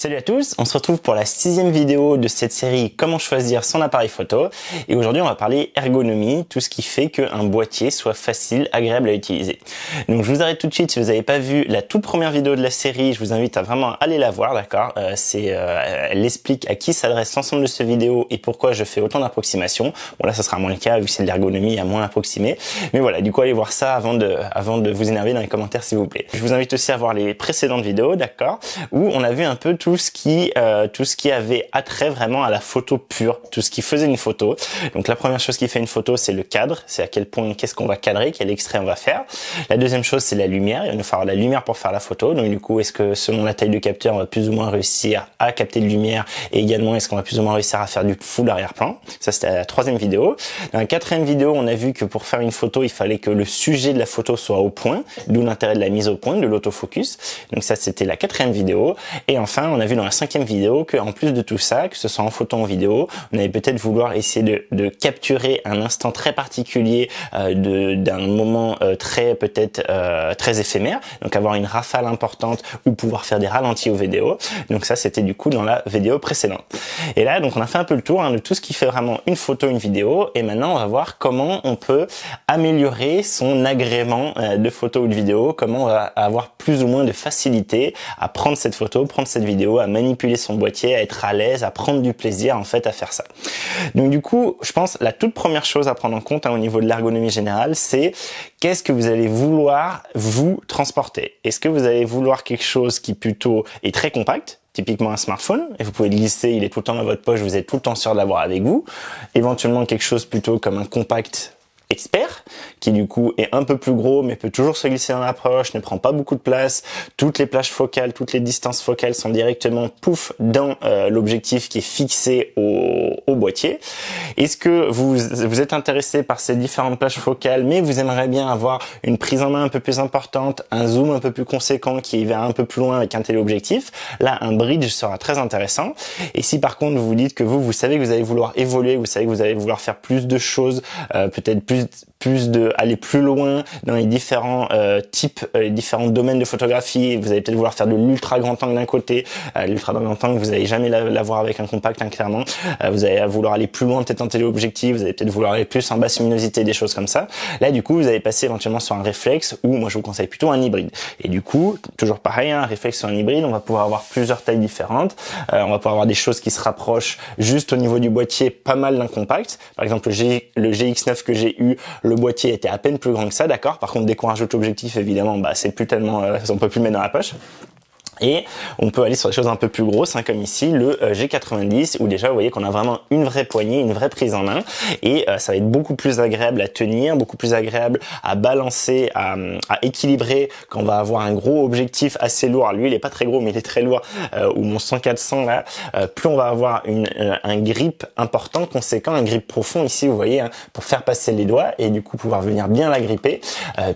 Salut à tous, on se retrouve pour la sixième vidéo de cette série Comment choisir son appareil photo et aujourd'hui on va parler ergonomie, tout ce qui fait qu'un boîtier soit facile, agréable à utiliser. Donc je vous arrête tout de suite si vous n'avez pas vu la toute première vidéo de la série, je vous invite à vraiment aller la voir, d'accord? Euh, C'est, euh, Elle explique à qui s'adresse l'ensemble de ce vidéo et pourquoi je fais autant d'approximations. Bon là ça sera moins le cas vu que c'est de l'ergonomie, a moins approximé. Mais voilà, du coup allez voir ça avant de, avant de vous énerver dans les commentaires s'il vous plaît. Je vous invite aussi à voir les précédentes vidéos, d'accord? Où on a vu un peu tout tout ce qui euh, tout ce qui avait attrait vraiment à la photo pure, tout ce qui faisait une photo. Donc la première chose qui fait une photo, c'est le cadre, c'est à quel point qu'est-ce qu'on va cadrer, quel extrait on va faire. La deuxième chose, c'est la lumière, il va nous falloir la lumière pour faire la photo. Donc du coup, est-ce que selon la taille du capteur, on va plus ou moins réussir à capter de lumière et également est-ce qu'on va plus ou moins réussir à faire du full arrière-plan? Ça c'était la troisième vidéo. Dans la quatrième vidéo, on a vu que pour faire une photo, il fallait que le sujet de la photo soit au point, d'où l'intérêt de la mise au point, de l'autofocus. Donc ça c'était la quatrième vidéo. Et enfin, on a vu dans la cinquième vidéo que en plus de tout ça, que ce soit en photo ou en vidéo, on allait peut-être vouloir essayer de, capturer un instant très particulier euh, d'un moment euh, très peut-être euh, très éphémère, donc avoir une rafale importante ou pouvoir faire des ralentis aux vidéos. Donc ça c'était du coup dans la vidéo précédente. Et là donc on a fait un peu le tour hein, de tout ce qui fait vraiment une photo, une vidéo, et maintenant on va voir comment on peut améliorer son agrément de photo ou de vidéo, comment on va avoir plus ou moins de facilité à prendre cette photo, prendre cette vidéo, à manipuler son boîtier, à être à l'aise, à prendre du plaisir en fait à faire ça. Donc du coup, je pense la toute première chose à prendre en compte hein, au niveau de l'ergonomie générale, c'est qu'est-ce que vous allez vouloir vous transporter? Est-ce que vous allez vouloir quelque chose qui plutôt est très compact, typiquement un smartphone, et vous pouvez le glisser, il est tout le temps dans votre poche, vous êtes tout le temps sûr de l'avoir avec vous. Éventuellement quelque chose plutôt comme un compact expert, qui du coup est un peu plus gros mais peut toujours se glisser dans l'approche, ne prend pas beaucoup de place, toutes les plages focales, toutes les distances focales sont directement pouf dans euh, l'objectif qui est fixé au, boîtier. Est-ce que vous, vous êtes intéressé par ces différentes plages focales mais vous aimeriez bien avoir une prise en main un peu plus importante, un zoom un peu plus conséquent qui va un peu plus loin avec un téléobjectif? Là, un bridge sera très intéressant. Et si par contre vous vous dites que vous, vous savez que vous allez vouloir évoluer, vous savez que vous allez vouloir faire plus de choses, euh, peut-être plus used plus de aller plus loin dans les différents euh, types, euh, les différents domaines de photographie. Vous allez peut-être vouloir faire de l'ultra grand angle d'un côté, euh, l'ultra grand angle vous allez jamais l'avoir avec un compact, hein, clairement. vous allez vouloir aller plus loin peut-être en téléobjectif, vous allez peut-être vouloir aller plus en basse luminosité, des choses comme ça. Là, du coup, vous allez passer éventuellement sur un réflexe ou moi je vous conseille plutôt un hybride. Et du coup, toujours pareil, hein, un réflexe sur un hybride, on va pouvoir avoir plusieurs tailles différentes. on va pouvoir avoir des choses qui se rapprochent juste au niveau du boîtier, pas mal d'un compact. Par exemple, le GX9 que j'ai eu, le boîtier était à peine plus grand que ça, d'accord Par contre, dès qu'on rajoute l'objectif, évidemment, bah, c'est plus tellement, euh, on peut plus le mettre dans la poche. Et on peut aller sur des choses un peu plus grosses, hein, comme ici le euh, G90, où déjà vous voyez qu'on a vraiment une vraie poignée, une vraie prise en main, et euh, ça va être beaucoup plus agréable à tenir, beaucoup plus agréable à balancer, à, à, équilibrer quand on va avoir un gros objectif assez lourd. Lui, il est pas très gros, mais il est très lourd, euh, ou mon 100-400 là, euh, plus on va avoir une, un grip important, conséquent, un grip profond ici, vous voyez, hein, pour faire passer les doigts et du coup pouvoir venir bien la gripper,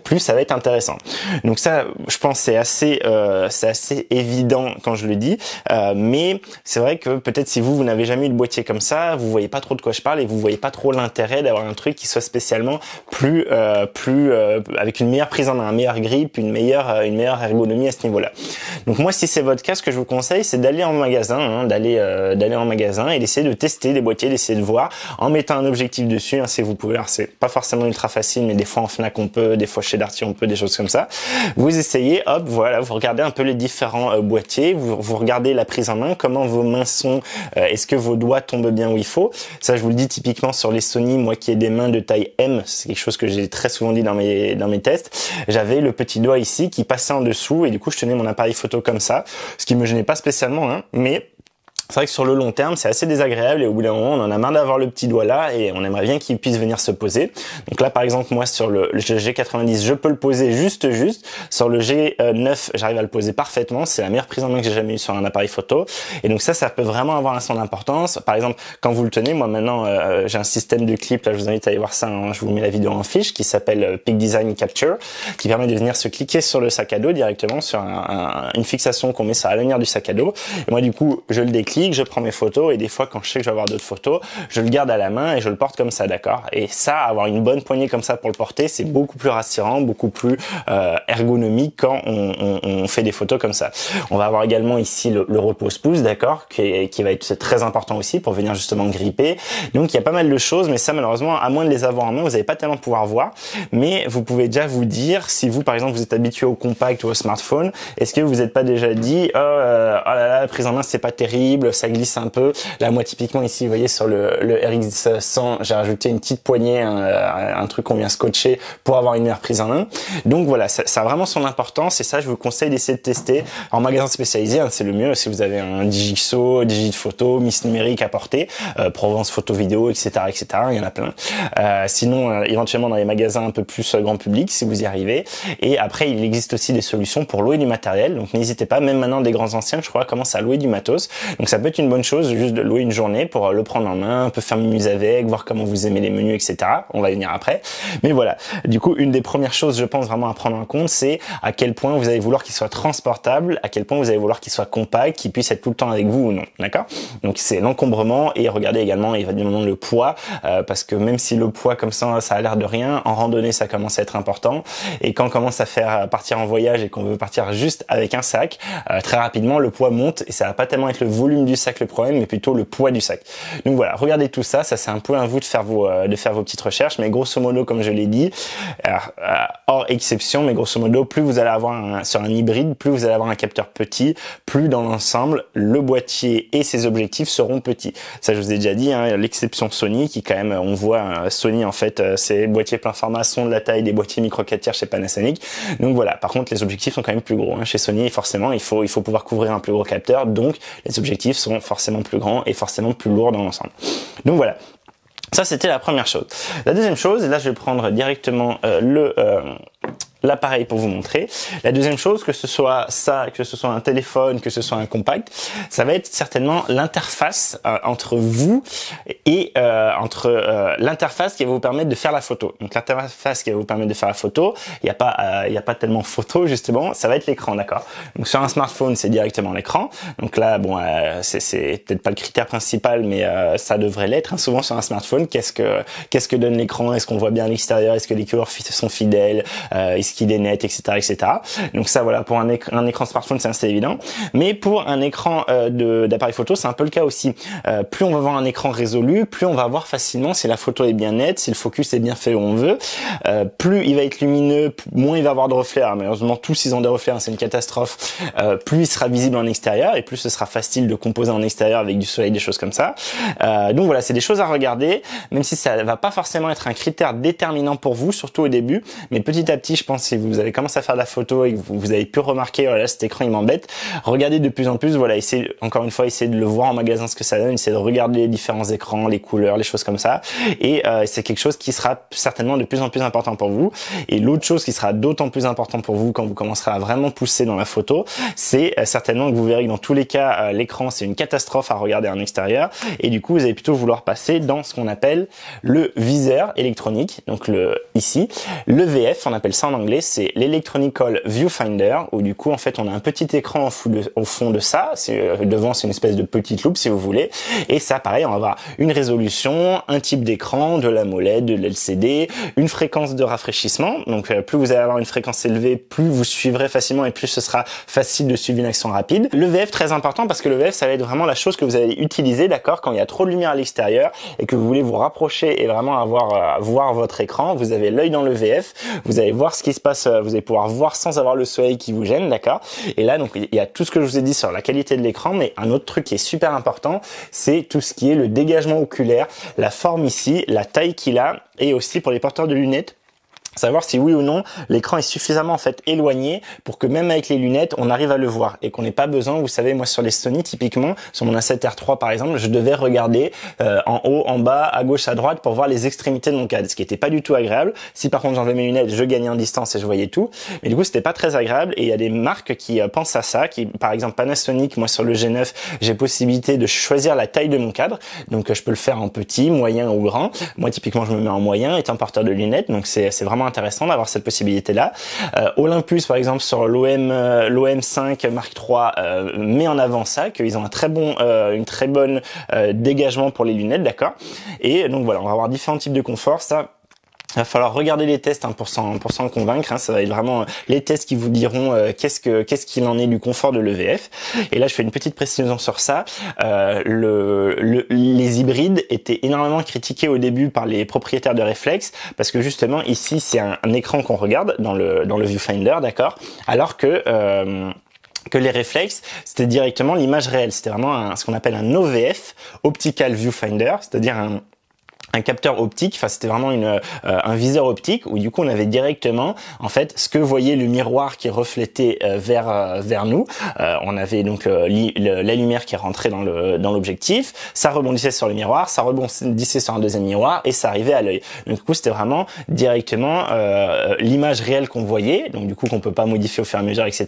plus ça va être intéressant. Donc ça, je pense, c'est assez, c'est assez évident quand je le dis, euh, mais c'est vrai que peut-être si vous vous n'avez jamais eu de boîtier comme ça, vous voyez pas trop de quoi je parle et vous voyez pas trop l'intérêt d'avoir un truc qui soit spécialement plus euh, plus euh, avec une meilleure prise en main, un meilleur grip, une meilleure une meilleure ergonomie à ce niveau-là. Donc moi si c'est votre cas, ce que je vous conseille c'est d'aller en magasin, hein, d'aller d'aller en magasin et d'essayer de tester des boîtiers, d'essayer de voir en mettant un objectif dessus, hein, si vous pouvez. Alors c'est pas forcément ultra facile, mais des fois en Fnac on peut, des fois chez Darty on peut, des choses comme ça. Vous essayez, hop, voilà, vous regardez un peu les différents euh, boîtier, vous, vous, regardez la prise en main, comment vos mains sont, euh, est-ce que vos doigts tombent bien où il faut? Ça, je vous le dis typiquement sur les Sony, moi qui ai des mains de taille M, c'est quelque chose que j'ai très souvent dit dans mes dans mes tests. J'avais le petit doigt ici qui passait en dessous et du coup je tenais mon appareil photo comme ça, ce qui me gênait pas spécialement, hein, mais c'est vrai que sur le long terme, c'est assez désagréable et au bout d'un moment, on en a marre d'avoir le petit doigt là et on aimerait bien qu'il puisse venir se poser. Donc là, par exemple, moi sur le, G90, je peux le poser juste juste. Sur le G9, j'arrive à le poser parfaitement. C'est la meilleure prise en main que j'ai jamais eue sur un appareil photo. Et donc ça, ça peut vraiment avoir un son d'importance. Par exemple, quand vous le tenez, moi maintenant, euh, j'ai un système de clip. Là, je vous invite à aller voir ça. Hein. je vous mets la vidéo en fiche qui s'appelle euh, Peak Design Capture, qui permet de venir se cliquer sur le sac à dos directement sur une fixation qu'on met sur la lanière du sac à dos. Et moi, du coup, je le déclic clique, je prends mes photos et des fois quand je sais que je vais avoir d'autres photos, je le garde à la main et je le porte comme ça, d'accord? Et ça, avoir une bonne poignée comme ça pour le porter, c'est beaucoup plus rassurant, beaucoup plus euh, ergonomique quand on, fait des photos comme ça. On va avoir également ici le, le repose-pouce, d'accord, qui, qui va être très important aussi pour venir justement gripper. Donc il y a pas mal de choses, mais ça malheureusement, à moins de les avoir en main, vous n'allez pas tellement pouvoir voir. Mais vous pouvez déjà vous dire, si vous par exemple vous êtes habitué au compact ou au smartphone, est-ce que vous n'êtes pas déjà dit, oh, euh, oh là là, la prise en main c'est pas terrible, ça glisse un peu. Là moi typiquement ici, vous voyez sur le, le RX100, j'ai rajouté une petite poignée, un, un truc qu'on vient scotcher pour avoir une meilleure prise en main. Donc voilà, ça, a vraiment son importance et ça je vous conseille d'essayer de tester en magasin spécialisé. Hein, c'est le mieux si vous avez un Digixo, Digiphoto, Miss numérique à porter, euh, Provence photo vidéo, etc., etc. Il y en a plein. Euh, sinon, euh, éventuellement dans les magasins un peu plus euh, grand public si vous y arrivez. Et après, il existe aussi des solutions pour louer du matériel. Donc n'hésitez pas, même maintenant des grands anciens, je crois, commencent à louer du matos. Peut être une bonne chose juste de louer une journée pour le prendre en main, un peu faire muse avec, voir comment vous aimez les menus, etc. On va y venir après. Mais voilà. Du coup, une des premières choses, je pense vraiment à prendre en compte, c'est à quel point vous allez vouloir qu'il soit transportable, à quel point vous allez vouloir qu'il soit compact, qu'il puisse être tout le temps avec vous ou non. D'accord? Donc c'est l'encombrement et regardez également évidemment le poids, euh, parce que même si le poids comme ça, ça a l'air de rien, en randonnée ça commence à être important. Et quand on commence à faire partir en voyage et qu'on veut partir juste avec un sac, euh, très rapidement le poids monte et ça va pas tellement être le volume du sac le problème, mais plutôt le poids du sac. Donc voilà, regardez tout ça, ça c'est un peu à vous de faire vos euh, de faire vos petites recherches, mais grosso modo comme je l'ai dit, hors exception, mais grosso modo plus vous allez avoir un, sur un hybride, plus vous allez avoir un capteur petit, plus dans l'ensemble le boîtier et ses objectifs seront petits. Ça je vous ai déjà dit, hein, l'exception Sony qui quand même, on voit euh, Sony en fait, euh, ces boîtiers plein format sont de la taille des boîtiers micro 4 tiers chez Panasonic. Donc voilà. Par contre, les objectifs sont quand même plus gros hein. chez Sony. Et forcément, il faut il faut pouvoir couvrir un plus gros capteur. Donc les objectifs sont forcément plus grands et forcément plus lourds dans l'ensemble. Donc voilà. Ça, c'était la première chose. La deuxième chose, et là, je vais prendre directement euh, le l'appareil pour vous montrer. La deuxième chose, que ce soit ça, que ce soit un téléphone, que ce soit un compact, ça va être certainement l'interface euh, entre vous et euh, entre euh, l'interface qui va vous permettre de faire la photo. Donc l'interface qui va vous permettre de faire la photo, il n'y a pas il y a pas tellement photo justement, ça va être l'écran, d'accord? Donc sur un smartphone, c'est directement l'écran. Donc là, bon, c'est peut-être pas le critère principal, mais ça devrait l'être. Hein, souvent sur un smartphone, qu'est-ce que qu'est-ce que donne l'écran? Est-ce qu'on voit bien l'extérieur? Est-ce que les couleurs sont fidèles? Qu'il est net, etc., etc. Donc ça, voilà, pour un, un écran smartphone, c'est assez évident. Mais pour un écran euh, d'appareil photo, c'est un peu le cas aussi. Euh, plus on va avoir un écran résolu, plus on va voir facilement si la photo est bien nette, si le focus est bien fait où on veut. Euh, plus il va être lumineux, moins il va avoir de reflets. Malheureusement, tous ils ont des reflets, hein, c'est une catastrophe. Euh, plus il sera visible en extérieur et plus ce sera facile de composer en extérieur avec du soleil, des choses comme ça. Euh, donc voilà, c'est des choses à regarder, même si ça va pas forcément être un critère déterminant pour vous, surtout au début. Mais petit à petit, je pense si vous avez commencé à faire de la photo et que vous, avez pu remarquer, voilà, cet écran il m'embête, regardez de plus en plus, voilà, essayez, encore une fois, essayez de le voir en magasin ce que ça donne, essayez de regarder les différents écrans, les couleurs, les choses comme ça. Et euh, c'est quelque chose qui sera certainement de plus en plus important pour vous. Et l'autre chose qui sera d'autant plus important pour vous quand vous commencerez à vraiment pousser dans la photo, c'est euh, certainement que vous verrez que dans tous les cas, euh, l'écran c'est une catastrophe à regarder en extérieur. Et du coup, vous allez plutôt vouloir passer dans ce qu'on appelle le viseur électronique. Donc le ici, le VF, on appelle ça en anglais, c'est l'Electronical Viewfinder, où du coup, en fait, on a un petit écran au fond de ça. Euh, devant, c'est une espèce de petite loupe, si vous voulez. Et ça, pareil, on va avoir une résolution, un type d'écran, de la molette, de l'LCD, une fréquence de rafraîchissement. Donc, euh, plus vous allez avoir une fréquence élevée, plus vous suivrez facilement et plus ce sera facile de suivre une action rapide. Le VF, très important parce que le VF, ça va être vraiment la chose que vous allez utiliser, d'accord, quand il y a trop de lumière à l'extérieur et que vous voulez vous rapprocher et vraiment avoir, euh, voir votre écran. Vous avez l'œil dans le VF, vous allez voir ce qui se passe, vous allez pouvoir voir sans avoir le soleil qui vous gêne, d'accord? Et là, donc, il y a tout ce que je vous ai dit sur la qualité de l'écran, mais un autre truc qui est super important, c'est tout ce qui est le dégagement oculaire, la forme ici, la taille qu'il a, et aussi pour les porteurs de lunettes, savoir si oui ou non l'écran est suffisamment en fait éloigné pour que même avec les lunettes on arrive à le voir et qu'on n'ait pas besoin vous savez moi sur les Sony typiquement sur mon A7R3 par exemple je devais regarder euh, en haut en bas à gauche à droite pour voir les extrémités de mon cadre ce qui était pas du tout agréable. Si par contre j'enlevais mes lunettes je gagnais en distance et je voyais tout. Mais du coup c'était pas très agréable et il y a des marques qui euh, pensent à ça qui par exemple Panasonic moi sur le G9 j'ai possibilité de choisir la taille de mon cadre. Donc je peux le faire en petit moyen ou grand. Moi typiquement je me mets en moyen étant porteur de lunettes. Donc c'est vraiment intéressant d'avoir cette possibilité-là. Euh, Olympus, par exemple, sur l'OM euh, l'OM 5 Mark III euh, met en avant ça, qu'ils ont un très bon, une très bonne dégagement pour les lunettes, d'accord? Et donc voilà, on va avoir différents types de confort. Ça, il va falloir regarder les tests hein, pour s'en pour s'en convaincre. Hein. Ça va être vraiment euh, les tests qui vous diront euh, qu'est-ce que qu'est-ce qu'il en est du confort de l'EVF. Et là, je fais une petite précision sur ça. Euh, le, les hybrides étaient énormément critiqués au début par les propriétaires de réflexes parce que justement ici c'est un, écran qu'on regarde dans le dans le viewfinder, d'accord, alors que euh, que les réflexes, c'était directement l'image réelle. C'était vraiment ce qu'on appelle un OVF, Optical Viewfinder, c'est-à-dire un, un capteur optique, enfin c'était vraiment une, euh, un viseur optique où du coup on avait directement en fait ce que voyait le miroir qui reflétait euh, vers euh, vers nous. on avait donc la lumière qui rentrait dans le dans l'objectif, ça rebondissait sur le miroir, ça rebondissait sur un deuxième miroir et ça arrivait à l'œil. Donc du coup c'était vraiment directement l'image réelle qu'on voyait, donc du coup qu'on peut pas modifier au fur et à mesure, etc.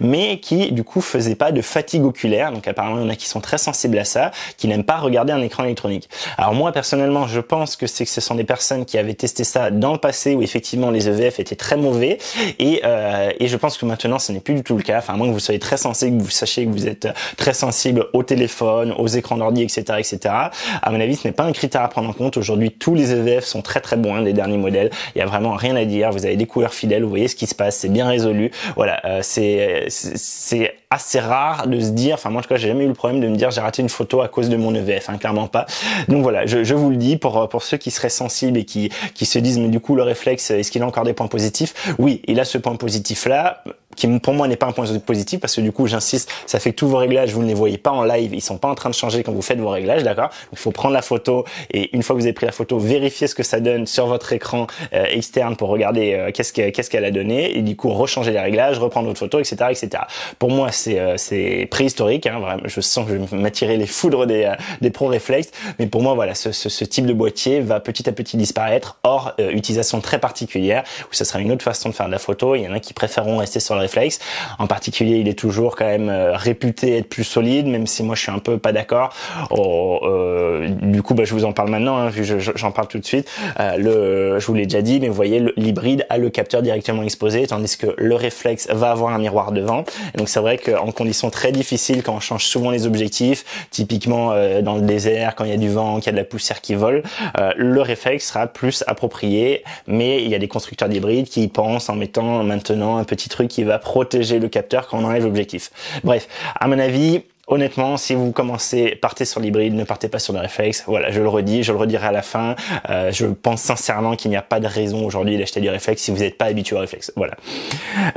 Mais qui du coup faisait pas de fatigue oculaire. Donc apparemment il y en a qui sont très sensibles à ça, qui n'aiment pas regarder un écran électronique. Alors moi personnellement je pense que c'est que ce sont des personnes qui avaient testé ça dans le passé où effectivement les EVF étaient très mauvais et, euh, et je pense que maintenant ce n'est plus du tout le cas. Enfin, à moins que vous soyez très sensible, que vous sachiez que vous êtes très sensible au téléphone, aux écrans d'ordi, etc., etc. À mon avis, ce n'est pas un critère à prendre en compte. Aujourd'hui, tous les EVF sont très très bons, hein, des derniers modèles. Il y a vraiment rien à dire. Vous avez des couleurs fidèles, vous voyez ce qui se passe, c'est bien résolu. Voilà, euh, c'est c'est assez rare de se dire. Enfin, moi en tout cas, j'ai jamais eu le problème de me dire j'ai raté une photo à cause de mon EVF, hein, clairement pas. Donc voilà, je, je vous le dis pour pour ceux qui seraient sensibles et qui qui se disent mais du coup le réflexe est-ce qu'il a encore des points positifs? Oui, il a ce point positif là qui pour moi n'est pas un point positif parce que du coup j'insiste ça fait que tous vos réglages vous ne les voyez pas en live ils sont pas en train de changer quand vous faites vos réglages d'accord? Il faut prendre la photo et une fois que vous avez pris la photo vérifier ce que ça donne sur votre écran euh, externe pour regarder euh, qu'est-ce qu'elle a donné et du coup rechanger les réglages reprendre votre photo etc etc pour moi c'est euh, c'est préhistorique hein, vraiment je sens que je vais m'attirer les foudres des des pro réflexes mais pour moi voilà ce, ce, ce, type de boîtier va petit à petit disparaître hors utilisation très particulière où ça sera une autre façon de faire de la photo il y en a qui préféreront rester sur En particulier, il est toujours quand même euh, réputé être plus solide, même si moi je suis un peu pas d'accord. Oh, euh, du coup, bah, je vous en parle maintenant, hein, vu j'en parle tout de suite. Euh, le, je vous l'ai déjà dit, mais vous voyez, l'hybride a le capteur directement exposé, tandis que le réflexe va avoir un miroir devant. Et donc c'est vrai qu'en conditions très difficiles, quand on change souvent les objectifs, typiquement euh, dans le désert, quand il y a du vent, qu'il y a de la poussière qui vole, euh, le réflexe sera plus approprié. Mais il y a des constructeurs d'hybrides qui y pensent en mettant maintenant un petit truc qui va protéger le capteur quand on enlève l'objectif. Bref, à mon avis, Honnêtement, si vous commencez, partez sur l'hybride, ne partez pas sur le réflexe. Voilà, je le redis, je le redirai à la fin. Euh, je pense sincèrement qu'il n'y a pas de raison aujourd'hui d'acheter du réflexe si vous n'êtes pas habitué au réflexe. Voilà.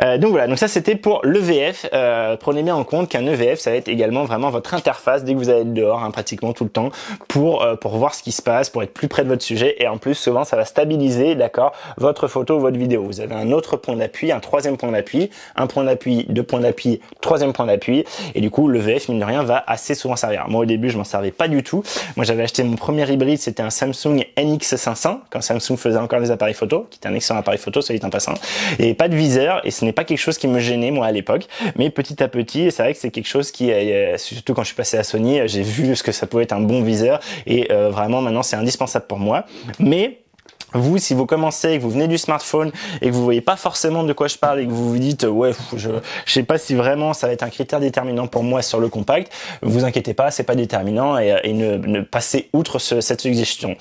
Euh, donc voilà, donc ça c'était pour l'EVF. Euh, prenez bien en compte qu'un EVF, ça va être également vraiment votre interface dès que vous allez dehors, hein, pratiquement tout le temps, pour euh, pour voir ce qui se passe, pour être plus près de votre sujet. Et en plus, souvent, ça va stabiliser, d'accord, votre photo, votre vidéo. Vous avez un autre point d'appui, un troisième point d'appui, un point d'appui, deux points d'appui, troisième point d'appui, et du coup, l'EVF rien, va assez souvent servir. Moi, au début, je m'en servais pas du tout. Moi, j'avais acheté mon premier hybride, c'était un Samsung NX500, quand Samsung faisait encore des appareils photo, qui était un excellent appareil photo, soit dit en passant. Et pas de viseur, et ce n'est pas quelque chose qui me gênait, moi, à l'époque. Mais petit à petit, c'est vrai que c'est quelque chose qui, euh, surtout quand je suis passé à Sony, j'ai vu ce que ça pouvait être un bon viseur, et euh, vraiment, maintenant, c'est indispensable pour moi. Mais vous, si vous commencez, que vous venez du smartphone et que vous voyez pas forcément de quoi je parle et que vous vous dites ouais, je, je sais pas si vraiment ça va être un critère déterminant pour moi sur le compact, vous inquiétez pas, c'est pas déterminant et, et ne, ne, passez outre ce, cette suggestion.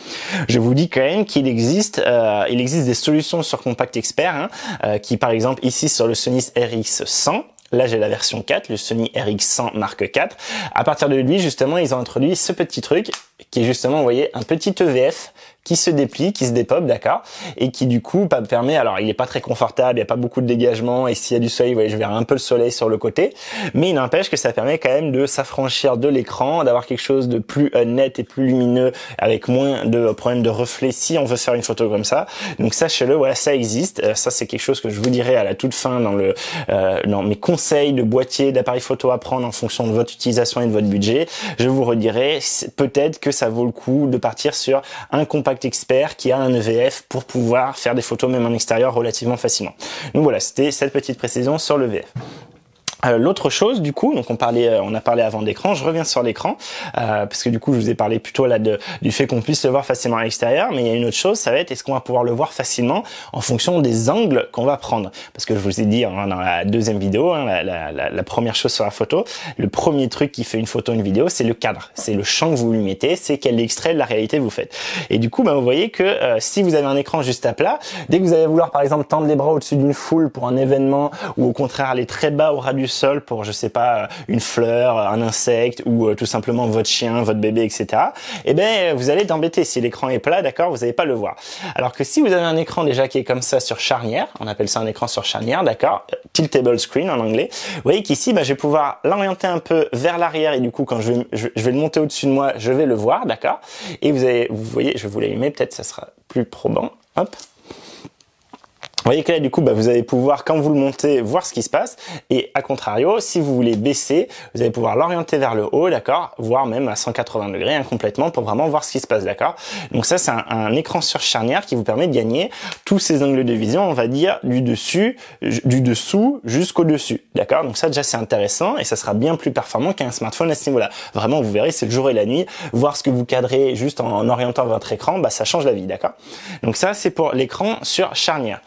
Je vous dis quand même qu'il existe, euh, il existe des solutions sur Compact Expert hein, euh, qui par exemple ici sur le Sony RX100 Là, j'ai la version 4, le Sony RX100 Mark IV. À partir de lui, justement, ils ont introduit ce petit truc qui est justement, vous voyez, un petit EVF qui se déplie, qui se dépop, d'accord, et qui du coup bah, permet, alors il est pas très confortable, il y a pas beaucoup de dégagement, et s'il y a du soleil, vous voyez, je verrai un peu le soleil sur le côté, mais il n'empêche que ça permet quand même de s'affranchir de l'écran, d'avoir quelque chose de plus euh, net et plus lumineux, avec moins de problèmes de reflets si on veut faire une photo comme ça. Donc sachez-le, voilà, ça existe. Euh, ça c'est quelque chose que je vous dirai à la toute fin dans le euh, dans mes conseils de boîtier, d'appareil photo à prendre en fonction de votre utilisation et de votre budget. Je vous redirai peut-être que ça vaut le coup de partir sur un compact expert qui a un EVF pour pouvoir faire des photos même en extérieur relativement facilement. Donc voilà, c'était cette petite précision sur l'EVF. Euh, L'autre chose, du coup, donc on parlait, euh, on a parlé avant d'écran. Je reviens sur l'écran euh, parce que du coup, je vous ai parlé plutôt là de, du fait qu'on puisse le voir facilement à l'extérieur. Mais il y a une autre chose, ça va être est-ce qu'on va pouvoir le voir facilement en fonction des angles qu'on va prendre? Parce que je vous ai dit hein, dans la deuxième vidéo, hein, la, la, la, première chose sur la photo, le premier truc qui fait une photo, une vidéo, c'est le cadre, c'est le champ que vous lui mettez, c'est quel extrait de la réalité vous faites. Et du coup, bah, vous voyez que si vous avez un écran juste à plat, dès que vous allez vouloir par exemple tendre les bras au-dessus d'une foule pour un événement ou au contraire aller très bas au ras sol pour, je sais pas, une fleur, un insecte ou euh, tout simplement votre chien, votre bébé, etc. Eh ben, vous allez t'embêter. Si l'écran est plat, d'accord, vous n'allez pas le voir. Alors que si vous avez un écran déjà qui est comme ça sur charnière, on appelle ça un écran sur charnière, d'accord, tiltable screen en anglais. Vous voyez qu'ici, bah, je vais pouvoir l'orienter un peu vers l'arrière et du coup, quand je vais, je vais le monter au-dessus de moi, je vais le voir, d'accord. Et vous avez, vous voyez, je vous l'allumer, peut-être ça sera plus probant. Hop. Vous voyez que là, du coup, bah, vous allez pouvoir, quand vous le montez, voir ce qui se passe. Et à contrario, si vous voulez baisser, vous allez pouvoir l'orienter vers le haut, d'accord Voire même à 180 degrés, hein, complètement, pour vraiment voir ce qui se passe, d'accord Donc ça, c'est un, écran sur charnière qui vous permet de gagner tous ces angles de vision, on va dire, du dessus, du dessous jusqu'au dessus, d'accord Donc ça, déjà, c'est intéressant et ça sera bien plus performant qu'un smartphone à ce niveau-là. Vraiment, vous verrez, c'est le jour et la nuit. Voir ce que vous cadrez juste en, en orientant votre écran, bah, ça change la vie, d'accord Donc ça, c'est pour l'écran sur charnière.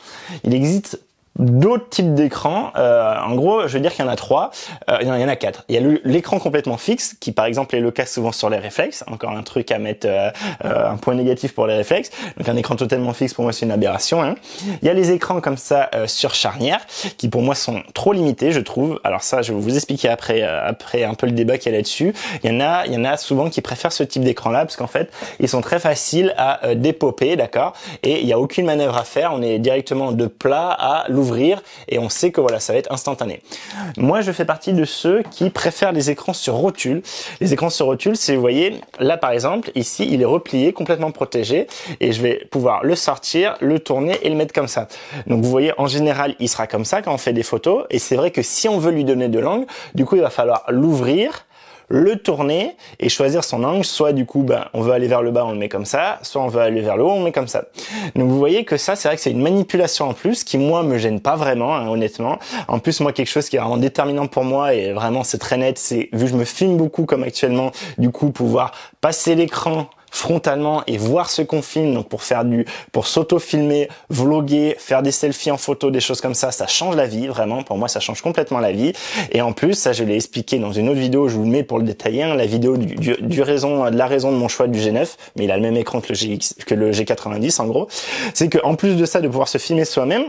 Il existe d'autres types d'écrans. Euh, en gros, je veux dire qu'il y en a trois. Euh, il y en a quatre. Il y a l'écran complètement fixe, qui par exemple est le cas souvent sur les réflexes. Encore un truc à mettre euh, un point négatif pour les réflexes. Donc un écran totalement fixe pour moi c'est une aberration. Hein. Il y a les écrans comme ça sur charnière, qui pour moi sont trop limités, je trouve. Alors ça, je vais vous expliquer après après un peu le débat qu'il y a là-dessus. Il y en a, il y en a souvent qui préfèrent ce type d'écran là, parce qu'en fait, ils sont très faciles à dépoper, d'accord? Et il n'y a aucune manœuvre à faire. On est directement de plat à l'ouvrir et on sait que voilà, ça va être instantané. Moi, je fais partie de ceux qui préfèrent les écrans sur rotule. Les écrans sur rotule, c'est, vous voyez, là par exemple, ici, il est replié, complètement protégé et je vais pouvoir le sortir, le tourner et le mettre comme ça. Donc vous voyez, en général, il sera comme ça quand on fait des photos et c'est vrai que si on veut lui donner de l'angle, du coup, il va falloir l'ouvrir le tourner et choisir son angle. Soit du coup, ben, on veut aller vers le bas, on le met comme ça. Soit on veut aller vers le haut, on le met comme ça. Donc vous voyez que ça, c'est vrai que c'est une manipulation en plus qui moi me gêne pas vraiment, hein, honnêtement. En plus, moi, quelque chose qui est vraiment déterminant pour moi et vraiment c'est très net, c'est vu que je me filme beaucoup comme actuellement, du coup pouvoir passer l'écran frontalement et voir ce qu'on filme. Donc pour faire du, pour s'auto-filmer, vloguer, faire des selfies en photo, des choses comme ça, ça change la vie vraiment. Pour moi, ça change complètement la vie. Et en plus, ça je l'ai expliqué dans une autre vidéo. Je vous le mets pour le détailler. Hein, la vidéo du, du, raison, de la raison de mon choix du G9, mais il a le même écran que le, GX, que le G90 en gros. C'est que en plus de ça, de pouvoir se filmer soi-même,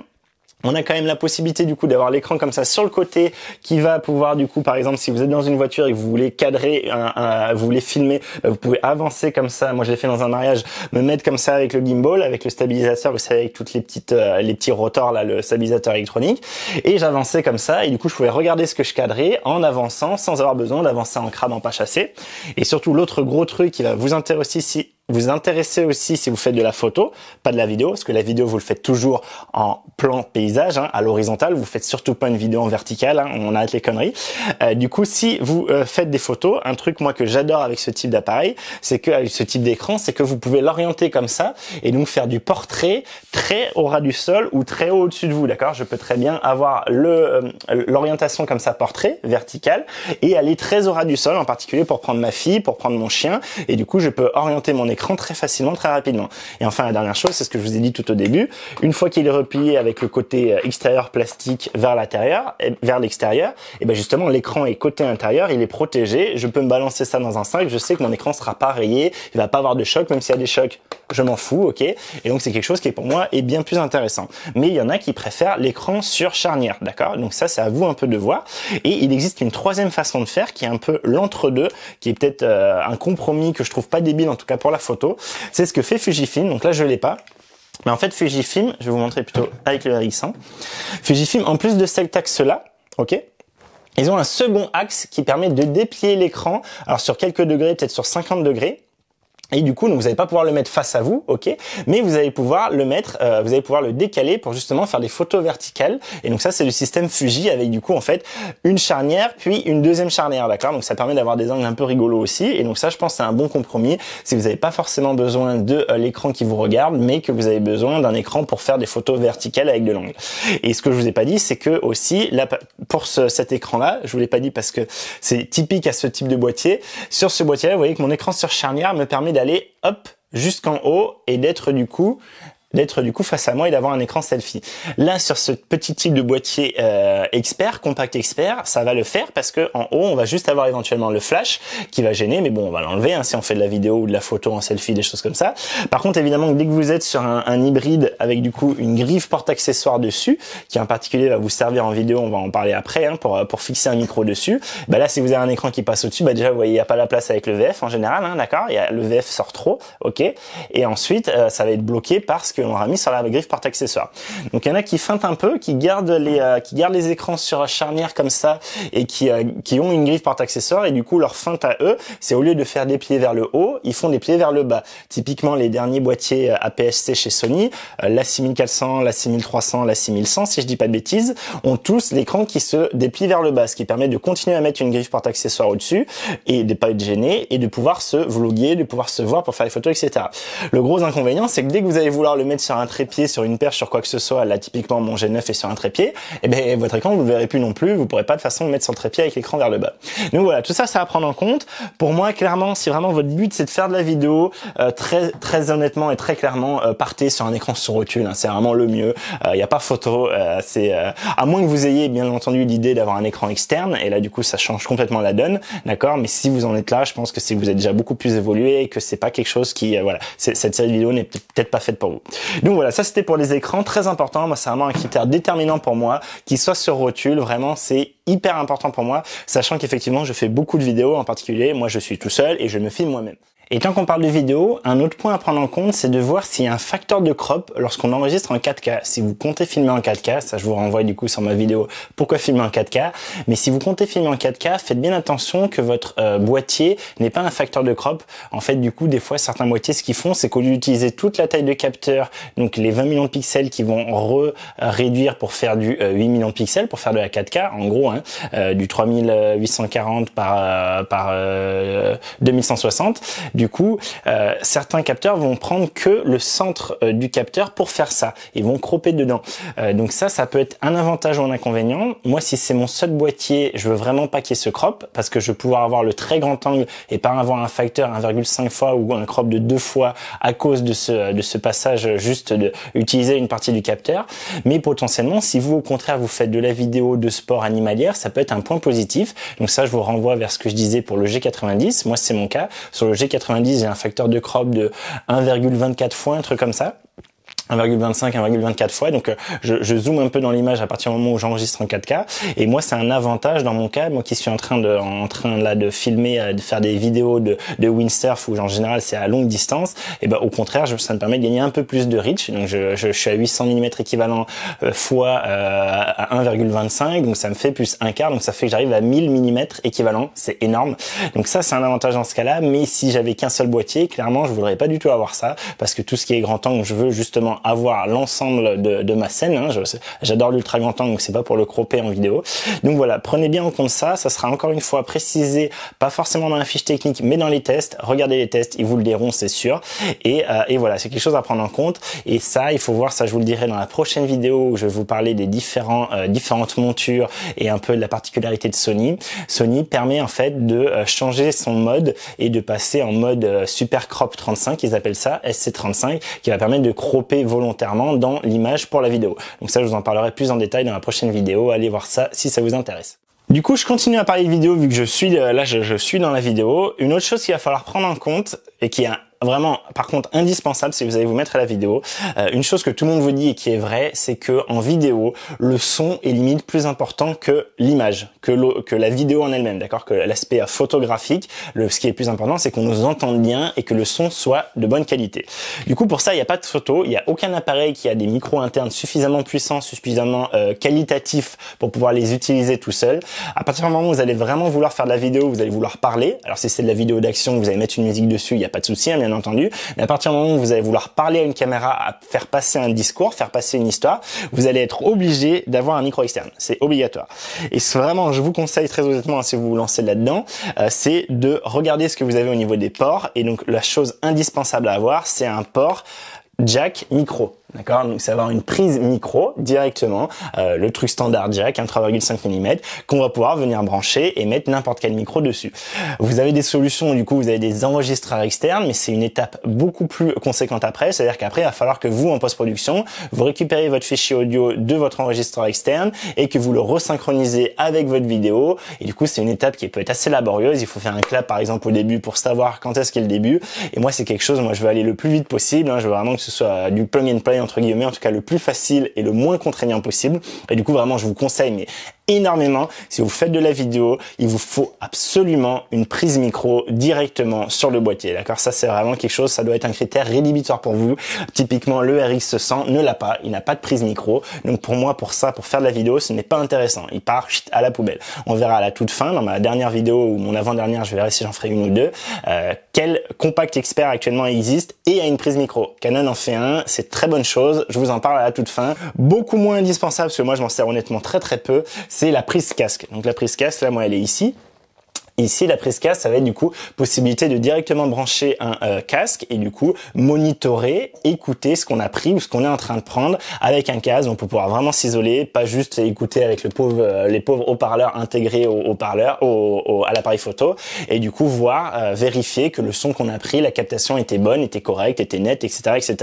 on a quand même la possibilité du coup d'avoir l'écran comme ça sur le côté qui va pouvoir du coup par exemple si vous êtes dans une voiture et que vous voulez cadrer, vous voulez filmer, bah, vous pouvez avancer comme ça. Moi je l'ai fait dans un mariage, me mettre comme ça avec le gimbal, avec le stabilisateur, vous savez avec toutes les petites euh, les petits rotors là, le stabilisateur électronique et j'avançais comme ça et du coup je pouvais regarder ce que je cadrais en avançant sans avoir besoin d'avancer en crabe en pas chassé. Et surtout l'autre gros truc qui va vous intéresser ici vous intéressez aussi si vous faites de la photo, pas de la vidéo, parce que la vidéo vous le faites toujours en plan paysage, hein, à l'horizontale, vous faites surtout pas une vidéo en verticale, hein, on arrête les conneries. Euh, du coup, si vous euh, faites des photos, un truc moi que j'adore avec ce type d'appareil, c'est que avec ce type d'écran, c'est que vous pouvez l'orienter comme ça et donc faire du portrait très au ras du sol ou très haut au-dessus de vous, d'accord? Je peux très bien avoir le euh, l'orientation comme ça portrait vertical et aller très au ras du sol, en particulier pour prendre ma fille, pour prendre mon chien, et du coup je peux orienter mon écran très facilement, très rapidement. Et enfin, la dernière chose, c'est ce que je vous ai dit tout au début. Une fois qu'il est replié avec le côté euh, extérieur plastique vers l'intérieur, vers l'extérieur, et ben justement, l'écran est côté intérieur, il est protégé. Je peux me balancer ça dans un sac. Je sais que mon écran sera pas rayé, il va pas avoir de choc, même s'il y a des chocs, je m'en fous, ok? Et donc c'est quelque chose qui pour moi est bien plus intéressant. Mais il y en a qui préfèrent l'écran sur charnière, d'accord? Donc ça, c'est à vous un peu de voir. Et il existe une troisième façon de faire qui est un peu l'entre-deux, qui est peut-être euh, un compromis que je trouve pas débile en tout cas pour la photo. C'est ce que fait Fujifilm. Donc là, je l'ai pas. Mais en fait, Fujifilm, je vais vous montrer plutôt avec le RX1. Fujifilm, en plus de cet axe-là, ok, ils ont un second axe qui permet de déplier l'écran, alors sur quelques degrés, peut-être sur 50 degrés, Et du coup, donc, vous n'allez pas pouvoir le mettre face à vous, ok, mais vous allez pouvoir le mettre, euh, vous allez pouvoir le décaler pour justement faire des photos verticales. Et donc ça, c'est le système Fuji avec du coup en fait une charnière puis une deuxième charnière, d'accord? Donc ça permet d'avoir des angles un peu rigolos aussi. Et donc ça, je pense c'est un bon compromis si vous n'avez pas forcément besoin de euh, l'écran qui vous regarde, mais que vous avez besoin d'un écran pour faire des photos verticales avec de l'angle. Et ce que je vous ai pas dit, c'est que aussi là pour ce, cet écran-là, je vous l'ai pas dit parce que c'est typique à ce type de boîtier. Sur ce boîtier-là, vous voyez que mon écran sur charnière me permet d'aller hop jusqu'en haut et d'être du coup d'être du coup face à moi et d'avoir un écran selfie. Là, sur ce petit type de boîtier euh, expert, compact expert, ça va le faire parce que en haut, on va juste avoir éventuellement le flash qui va gêner, mais bon, on va l'enlever hein, si on fait de la vidéo ou de la photo en selfie, des choses comme ça. Par contre, évidemment, dès que vous êtes sur un, hybride avec du coup une griffe porte-accessoire dessus, qui en particulier va vous servir en vidéo, on va en parler après, hein, pour, pour fixer un micro dessus. Bah là, si vous avez un écran qui passe au-dessus, bah déjà, vous voyez, il n'y a pas la place avec le VF en général, hein, d'accord? Le VF sort trop, ok? Et ensuite, euh, ça va être bloqué parce que on aura mis sur la griffe porte-accessoire. Donc il y en a qui feintent un peu, qui gardent les euh, qui gardent les écrans sur charnière comme ça et qui euh, qui ont une griffe porte-accessoire et du coup leur feinte à eux, c'est au lieu de faire des pliés vers le haut, ils font des pliés vers le bas. Typiquement les derniers boîtiers euh, APS-C chez Sony, la 6400, la 6300, la 6100 si je dis pas de bêtises, ont tous l'écran qui se déplie vers le bas, ce qui permet de continuer à mettre une griffe porte-accessoire au-dessus et de pas être gêné et de pouvoir se vloguer, de pouvoir se voir pour faire les photos, etc. Le gros inconvénient, c'est que dès que vous allez vouloir le mettre sur un trépied, sur une perche, sur quoi que ce soit, là typiquement mon G9 est sur un trépied, et eh ben votre écran vous le verrez plus non plus, vous pourrez pas de façon mettre sur le trépied avec l'écran vers le bas. Donc voilà, tout ça c'est à prendre en compte. Pour moi, clairement, si vraiment votre but c'est de faire de la vidéo, euh, très très honnêtement et très clairement, euh, partez sur un écran sur rotule, hein, c'est vraiment le mieux. Il euh, n'y a pas photo, c'est à moins que vous ayez bien entendu l'idée d'avoir un écran externe, et là du coup ça change complètement la donne, d'accord? Mais si vous en êtes là, je pense que c'est que vous êtes déjà beaucoup plus évolué et que c'est pas quelque chose qui, voilà, cette série de vidéos n'est peut-être pas faite pour vous. Donc voilà, ça c'était pour les écrans, très important. Moi, c'est vraiment un critère déterminant pour moi, qu'il soit sur rotule. Vraiment, c'est hyper important pour moi, sachant qu'effectivement, je fais beaucoup de vidéos en particulier. Moi, je suis tout seul et je me filme moi-même. Et tant qu'on parle de vidéo, un autre point à prendre en compte, c'est de voir s'il y a un facteur de crop lorsqu'on enregistre en 4K. Si vous comptez filmer en 4K, ça je vous renvoie du coup sur ma vidéo pourquoi filmer en 4K, mais si vous comptez filmer en 4K, faites bien attention que votre euh, boîtier n'est pas un facteur de crop. En fait, du coup, des fois, certains boîtiers, ce qu'ils font, c'est qu'au lieu d'utiliser toute la taille de capteur, donc les 20 millions de pixels qui vont réduire pour faire du 8 euh, millions de pixels, pour faire de la 4K, en gros, hein, euh, du 3840 par, par 2160, du coup, euh, certains capteurs vont prendre que le centre euh, du capteur pour faire ça. Ils vont cropper dedans. Euh, donc ça, ça peut être un avantage ou un inconvénient. Moi, si c'est mon seul boîtier, je veux vraiment pas qu'il se crop parce que je veux pouvoir avoir le très grand angle et pas avoir un facteur 1,5 fois ou un crop de deux fois à cause de ce, de ce passage juste de utiliser une partie du capteur. Mais potentiellement, si vous, au contraire, vous faites de la vidéo de sport animalière, ça peut être un point positif. Donc ça, je vous renvoie vers ce que je disais pour le G90. Moi, c'est mon cas. Sur le G90, j'ai un facteur de crop de 1,24 fois, un truc comme ça. 1,25, 1,24 fois. Donc euh, je, je, zoome un peu dans l'image à partir du moment où j'enregistre en 4K. Et moi, c'est un avantage dans mon cas, moi qui suis en train de, en train là de filmer, euh, de faire des vidéos de, de windsurf où en général c'est à longue distance. Et ben au contraire, ça me permet de gagner un peu plus de reach. Donc je, je, je suis à 800 mm équivalent euh, fois euh, à 1,25, donc ça me fait plus un quart, donc ça fait que j'arrive à 1000 mm équivalent. C'est énorme. Donc ça, c'est un avantage dans ce cas-là. Mais si j'avais qu'un seul boîtier, clairement, je voudrais pas du tout avoir ça parce que tout ce qui est grand angle, je veux justement avoir l'ensemble de, de, ma scène. Hein. J'adore l'ultra grand angle, donc c'est pas pour le cropper en vidéo. Donc voilà, prenez bien en compte ça. Ça sera encore une fois précisé, pas forcément dans la fiche technique, mais dans les tests. Regardez les tests, ils vous le diront, c'est sûr. Et, euh, et voilà, c'est quelque chose à prendre en compte. Et ça, il faut voir ça, je vous le dirai dans la prochaine vidéo où je vais vous parler des différents, euh, différentes montures et un peu de la particularité de Sony. Sony permet en fait de euh, changer son mode et de passer en mode Super Crop 35, ils appellent ça SC35, qui va permettre de cropper volontairement dans l'image pour la vidéo. Donc ça, je vous en parlerai plus en détail dans la prochaine vidéo. Allez voir ça si ça vous intéresse. Du coup, je continue à parler de vidéo vu que je suis euh, là, je, suis dans la vidéo. Une autre chose qu'il va falloir prendre en compte et qui est vraiment, par contre, indispensable si vous allez vous mettre à la vidéo. Euh, une chose que tout le monde vous dit et qui est vrai, c'est que en vidéo, le son est limite plus important que l'image que, que la vidéo en elle-même, d'accord Que l'aspect photographique, le, ce qui est plus important, c'est qu'on nous entende bien et que le son soit de bonne qualité. Du coup, pour ça, il n'y a pas de photo, il n'y a aucun appareil qui a des micros internes suffisamment puissants, suffisamment euh, qualitatifs pour pouvoir les utiliser tout seul. À partir du moment où vous allez vraiment vouloir faire de la vidéo, vous allez vouloir parler. Alors si c'est de la vidéo d'action, vous allez mettre une musique dessus, il n'y a pas de souci, hein, bien entendu. Mais à partir du moment où vous allez vouloir parler à une caméra, à faire passer un discours, faire passer une histoire, vous allez être obligé d'avoir un micro externe. C'est obligatoire. Et vraiment, je vous conseille très honnêtement, hein, si vous vous lancez là-dedans, euh, c'est de regarder ce que vous avez au niveau des ports. Et donc la chose indispensable à avoir, c'est un port jack micro. D'accord Donc c'est avoir une prise micro directement, euh, le truc standard jack, un 3,5 mm, qu'on va pouvoir venir brancher et mettre n'importe quel micro dessus. Vous avez des solutions, du coup vous avez des enregistreurs externes, mais c'est une étape beaucoup plus conséquente après, c'est-à-dire qu'après il va falloir que vous en post-production, vous récupérez votre fichier audio de votre enregistreur externe et que vous le resynchronisez avec votre vidéo. Et du coup c'est une étape qui peut être assez laborieuse, il faut faire un clap par exemple au début pour savoir quand est-ce qu'est le début. Et moi c'est quelque chose, moi je veux aller le plus vite possible, hein. je veux vraiment que ce soit du plug and play entre guillemets, en tout cas le plus facile et le moins contraignant possible. Et du coup, vraiment, je vous conseille, mais énormément. Si vous faites de la vidéo, il vous faut absolument une prise micro directement sur le boîtier. D'accord? Ça, c'est vraiment quelque chose, ça doit être un critère rédhibitoire pour vous. Typiquement, le RX100 ne l'a pas. Il n'a pas de prise micro. Donc pour moi, pour ça, pour faire de la vidéo, ce n'est pas intéressant. Il part à la poubelle. On verra à la toute fin, dans ma dernière vidéo ou mon avant-dernière, je verrai si j'en ferai une ou deux, euh, quel compact expert actuellement existe et a une prise micro. Canon en fait un, c'est très bonne chose. Je vous en parle à la toute fin. Beaucoup moins indispensable parce que moi, je m'en sers honnêtement très très peu c'est la prise casque. Donc la prise casque, là, moi, elle est ici. Ici, la prise casque, ça va être du coup possibilité de directement brancher un euh, casque et du coup monitorer, écouter ce qu'on a pris ou ce qu'on est en train de prendre avec un casque. On peut pouvoir vraiment s'isoler, pas juste écouter avec le pauvre, euh, les pauvres haut-parleurs intégrés au haut-parleur, au, à l'appareil photo et du coup voir, euh, vérifier que le son qu'on a pris, la captation était bonne, était correcte, était nette, etc., etc.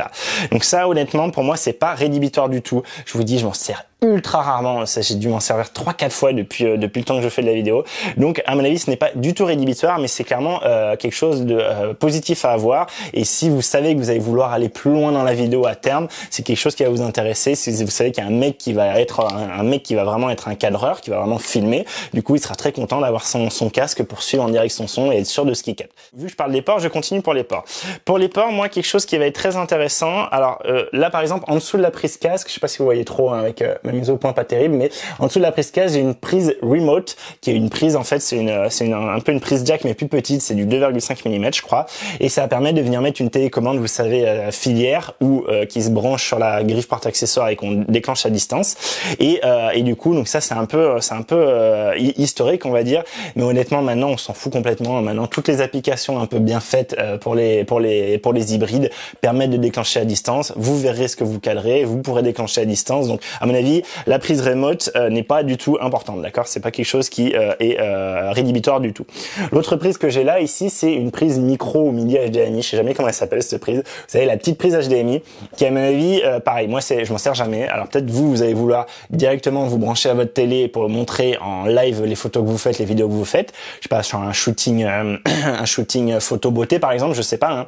Donc ça, honnêtement, pour moi, c'est pas rédhibitoire du tout. Je vous dis, je m'en sers ultra rarement. J'ai dû m'en servir trois quatre fois depuis euh, depuis le temps que je fais de la vidéo. Donc à mon avis, ce n'est pas du tout rédhibitoire, mais c'est clairement euh, quelque chose de euh, positif à avoir. Et si vous savez que vous allez vouloir aller plus loin dans la vidéo à terme, c'est quelque chose qui va vous intéresser. Si vous savez qu'il y a un mec qui va être un, mec qui va vraiment être un cadreur, qui va vraiment filmer, du coup, il sera très content d'avoir son, son casque pour suivre en direct son son et être sûr de ce qu'il capte. Vu que je parle des ports, je continue pour les ports. Pour les ports, moi, quelque chose qui va être très intéressant. Alors là, par exemple, en dessous de la prise casque, je sais pas si vous voyez trop hein, avec ma mise au point pas terrible, mais en dessous de la prise casque, j'ai une prise remote, qui est une prise, en fait, c'est une, c'est un peu une prise jack, mais plus petite, c'est du 2,5 mm, je crois, et ça permet de venir mettre une télécommande, vous savez, euh, filière, ou euh, qui se branche sur la griffe porte-accessoire et qu'on déclenche à distance. Et, euh, et du coup, donc ça, c'est un peu, c'est un peu historique, on va dire, mais honnêtement, maintenant, on s'en fout complètement. Maintenant, toutes les applications un peu bien faites pour les, pour les, pour les hybrides permettent de déclencher à distance. Vous verrez ce que vous cadrez, vous pourrez déclencher à distance. Donc, à mon avis, la prise remote euh, n'est pas du tout importante, d'accord? C'est pas quelque chose qui euh, est euh, rédhibitoire du tout. L'autre prise que j'ai là ici, c'est une prise micro ou mini HDMI. Je sais jamais comment elle s'appelle cette prise. Vous savez la petite prise HDMI qui à mon avis, pareil, moi c'est, je m'en sers jamais. Alors peut-être vous, vous allez vouloir directement vous brancher à votre télé pour montrer en live les photos que vous faites, les vidéos que vous faites. Je sais pas sur un shooting, un shooting photo beauté par exemple, je sais pas. Hein.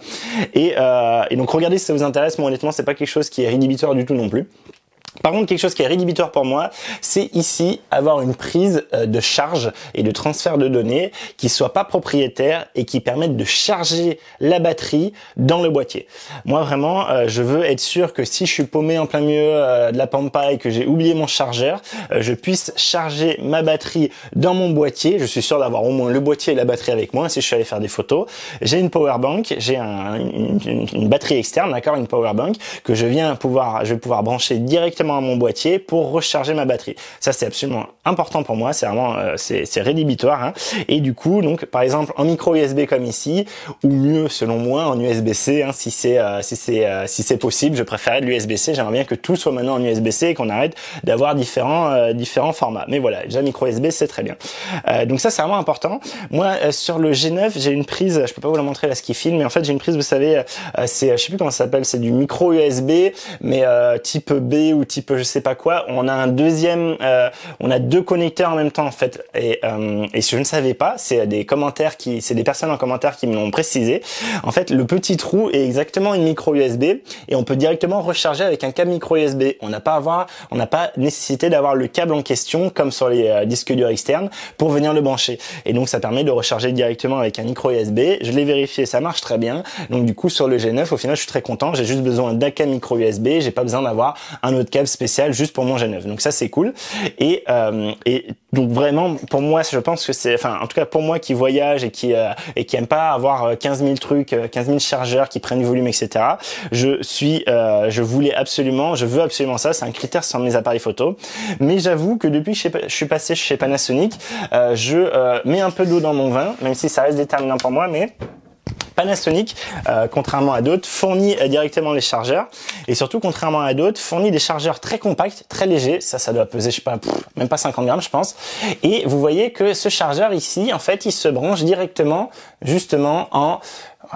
Et, et donc regardez si ça vous intéresse. Moi honnêtement, c'est pas quelque chose qui est rédhibitoire du tout non plus. Par contre, quelque chose qui est rédhibitoire pour moi, c'est ici avoir une prise euh, de charge et de transfert de données qui soit pas propriétaire et qui permette de charger la batterie dans le boîtier. Moi vraiment, euh, je veux être sûr que si je suis paumé en plein milieu euh, de la pampa et que j'ai oublié mon chargeur, je puisse charger ma batterie dans mon boîtier. Je suis sûr d'avoir au moins le boîtier et la batterie avec moi si je suis allé faire des photos. J'ai une power bank, j'ai un, une, une, batterie externe, d'accord, une power bank que je viens pouvoir, je vais pouvoir brancher directement à mon boîtier pour recharger ma batterie. Ça c'est absolument important pour moi, c'est vraiment euh, c'est rédhibitoire. Hein. Et du coup, donc par exemple en micro USB comme ici, ou mieux selon moi en USB-C, hein, si c'est euh, si c'est euh, si c'est possible, je préfère l'USB-C. J'aimerais bien que tout soit maintenant en USB-C et qu'on arrête d'avoir différents différents formats. Mais voilà, déjà micro USB c'est très bien. donc ça c'est vraiment important. Moi sur le G9 j'ai une prise, je peux pas vous la montrer là ce qui filme, mais en fait j'ai une prise, vous savez, c'est je sais plus comment ça s'appelle, c'est du micro USB, mais type B ou type je sais pas quoi. On a un deuxième, euh, on a deux connecteurs en même temps en fait. Et, euh, et je ne savais pas, c'est des commentaires qui, c'est des personnes en commentaire qui me l'ont précisé. En fait, le petit trou est exactement une micro USB et on peut directement recharger avec un câble micro USB. On n'a pas avoir, on n'a pas nécessité d'avoir le câble en question comme sur les euh, disques durs externes pour venir le brancher. Et donc ça permet de recharger directement avec un micro USB. Je l'ai vérifié, ça marche très bien. Donc du coup sur le G9, au final, je suis très content. J'ai juste besoin d'un câble micro USB. J'ai pas besoin d'avoir un autre câble spécial juste pour mon G9. Donc ça c'est cool. Et, euh, et donc vraiment pour moi, je pense que c'est, enfin en tout cas pour moi qui voyage et qui euh, et qui aime pas avoir 15 euh, 000 trucs, 15 000 chargeurs qui prennent du volume, etc. Je suis, je voulais absolument, je veux absolument ça. C'est un critère sur mes appareils photo. Mais j'avoue que depuis que je suis passé chez Panasonic, je mets un peu d'eau dans mon vin, même si ça reste déterminant pour moi, mais Panasonic, euh, contrairement à d'autres, fournit euh, directement les chargeurs et surtout, contrairement à d'autres, fournit des chargeurs très compacts, très légers. Ça, ça doit peser, je sais pas, même pas 50 grammes, je pense. Et vous voyez que ce chargeur ici, en fait, il se branche directement, justement, en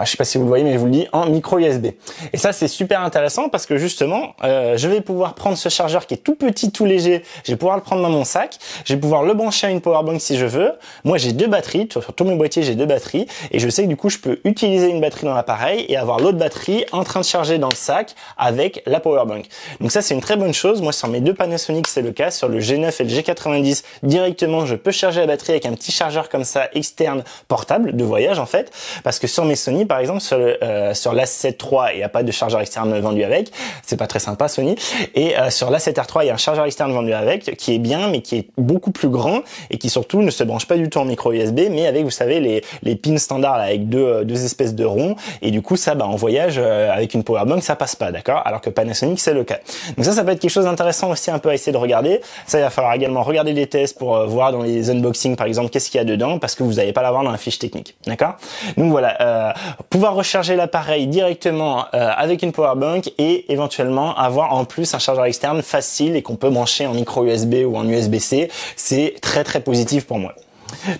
je sais pas si vous le voyez, mais je vous le dis, en micro USB. Et ça, c'est super intéressant parce que justement, euh, je vais pouvoir prendre ce chargeur qui est tout petit, tout léger. Je vais pouvoir le prendre dans mon sac. Je vais pouvoir le brancher à une powerbank si je veux. Moi, j'ai deux batteries. Sur tous mes boîtiers, j'ai deux batteries. Et je sais que du coup, je peux utiliser une batterie dans l'appareil et avoir l'autre batterie en train de charger dans le sac avec la powerbank. Donc ça, c'est une très bonne chose. Moi, sur mes deux Panasonic, c'est le cas. Sur le G9 et le G90, directement, je peux charger la batterie avec un petit chargeur comme ça, externe, portable, de voyage en fait. Parce que sur mes Sony, par exemple, sur euh, sur l'A7 III, il n'y a pas de chargeur externe vendu avec. C'est pas très sympa, Sony. Et euh, sur l'A7R3, il y a un chargeur externe vendu avec, qui est bien, mais qui est beaucoup plus grand et qui surtout ne se branche pas du tout en micro USB, mais avec, vous savez, les les pins standards avec deux euh, deux espèces de ronds. Et du coup, ça, bah, en voyage avec une powerbank, ça passe pas, d'accord? Alors que Panasonic, c'est le cas. Donc ça, ça peut être quelque chose d'intéressant aussi un peu à essayer de regarder. Ça, il va falloir également regarder les tests pour voir dans les unboxings, par exemple, qu'est-ce qu'il y a dedans, parce que vous n'allez pas l'avoir dans la fiche technique, d'accord? Donc voilà, pouvoir recharger l'appareil directement euh, avec une power bank et éventuellement avoir en plus un chargeur externe facile et qu'on peut brancher en micro USB ou en USB-C, c'est très très positif pour moi.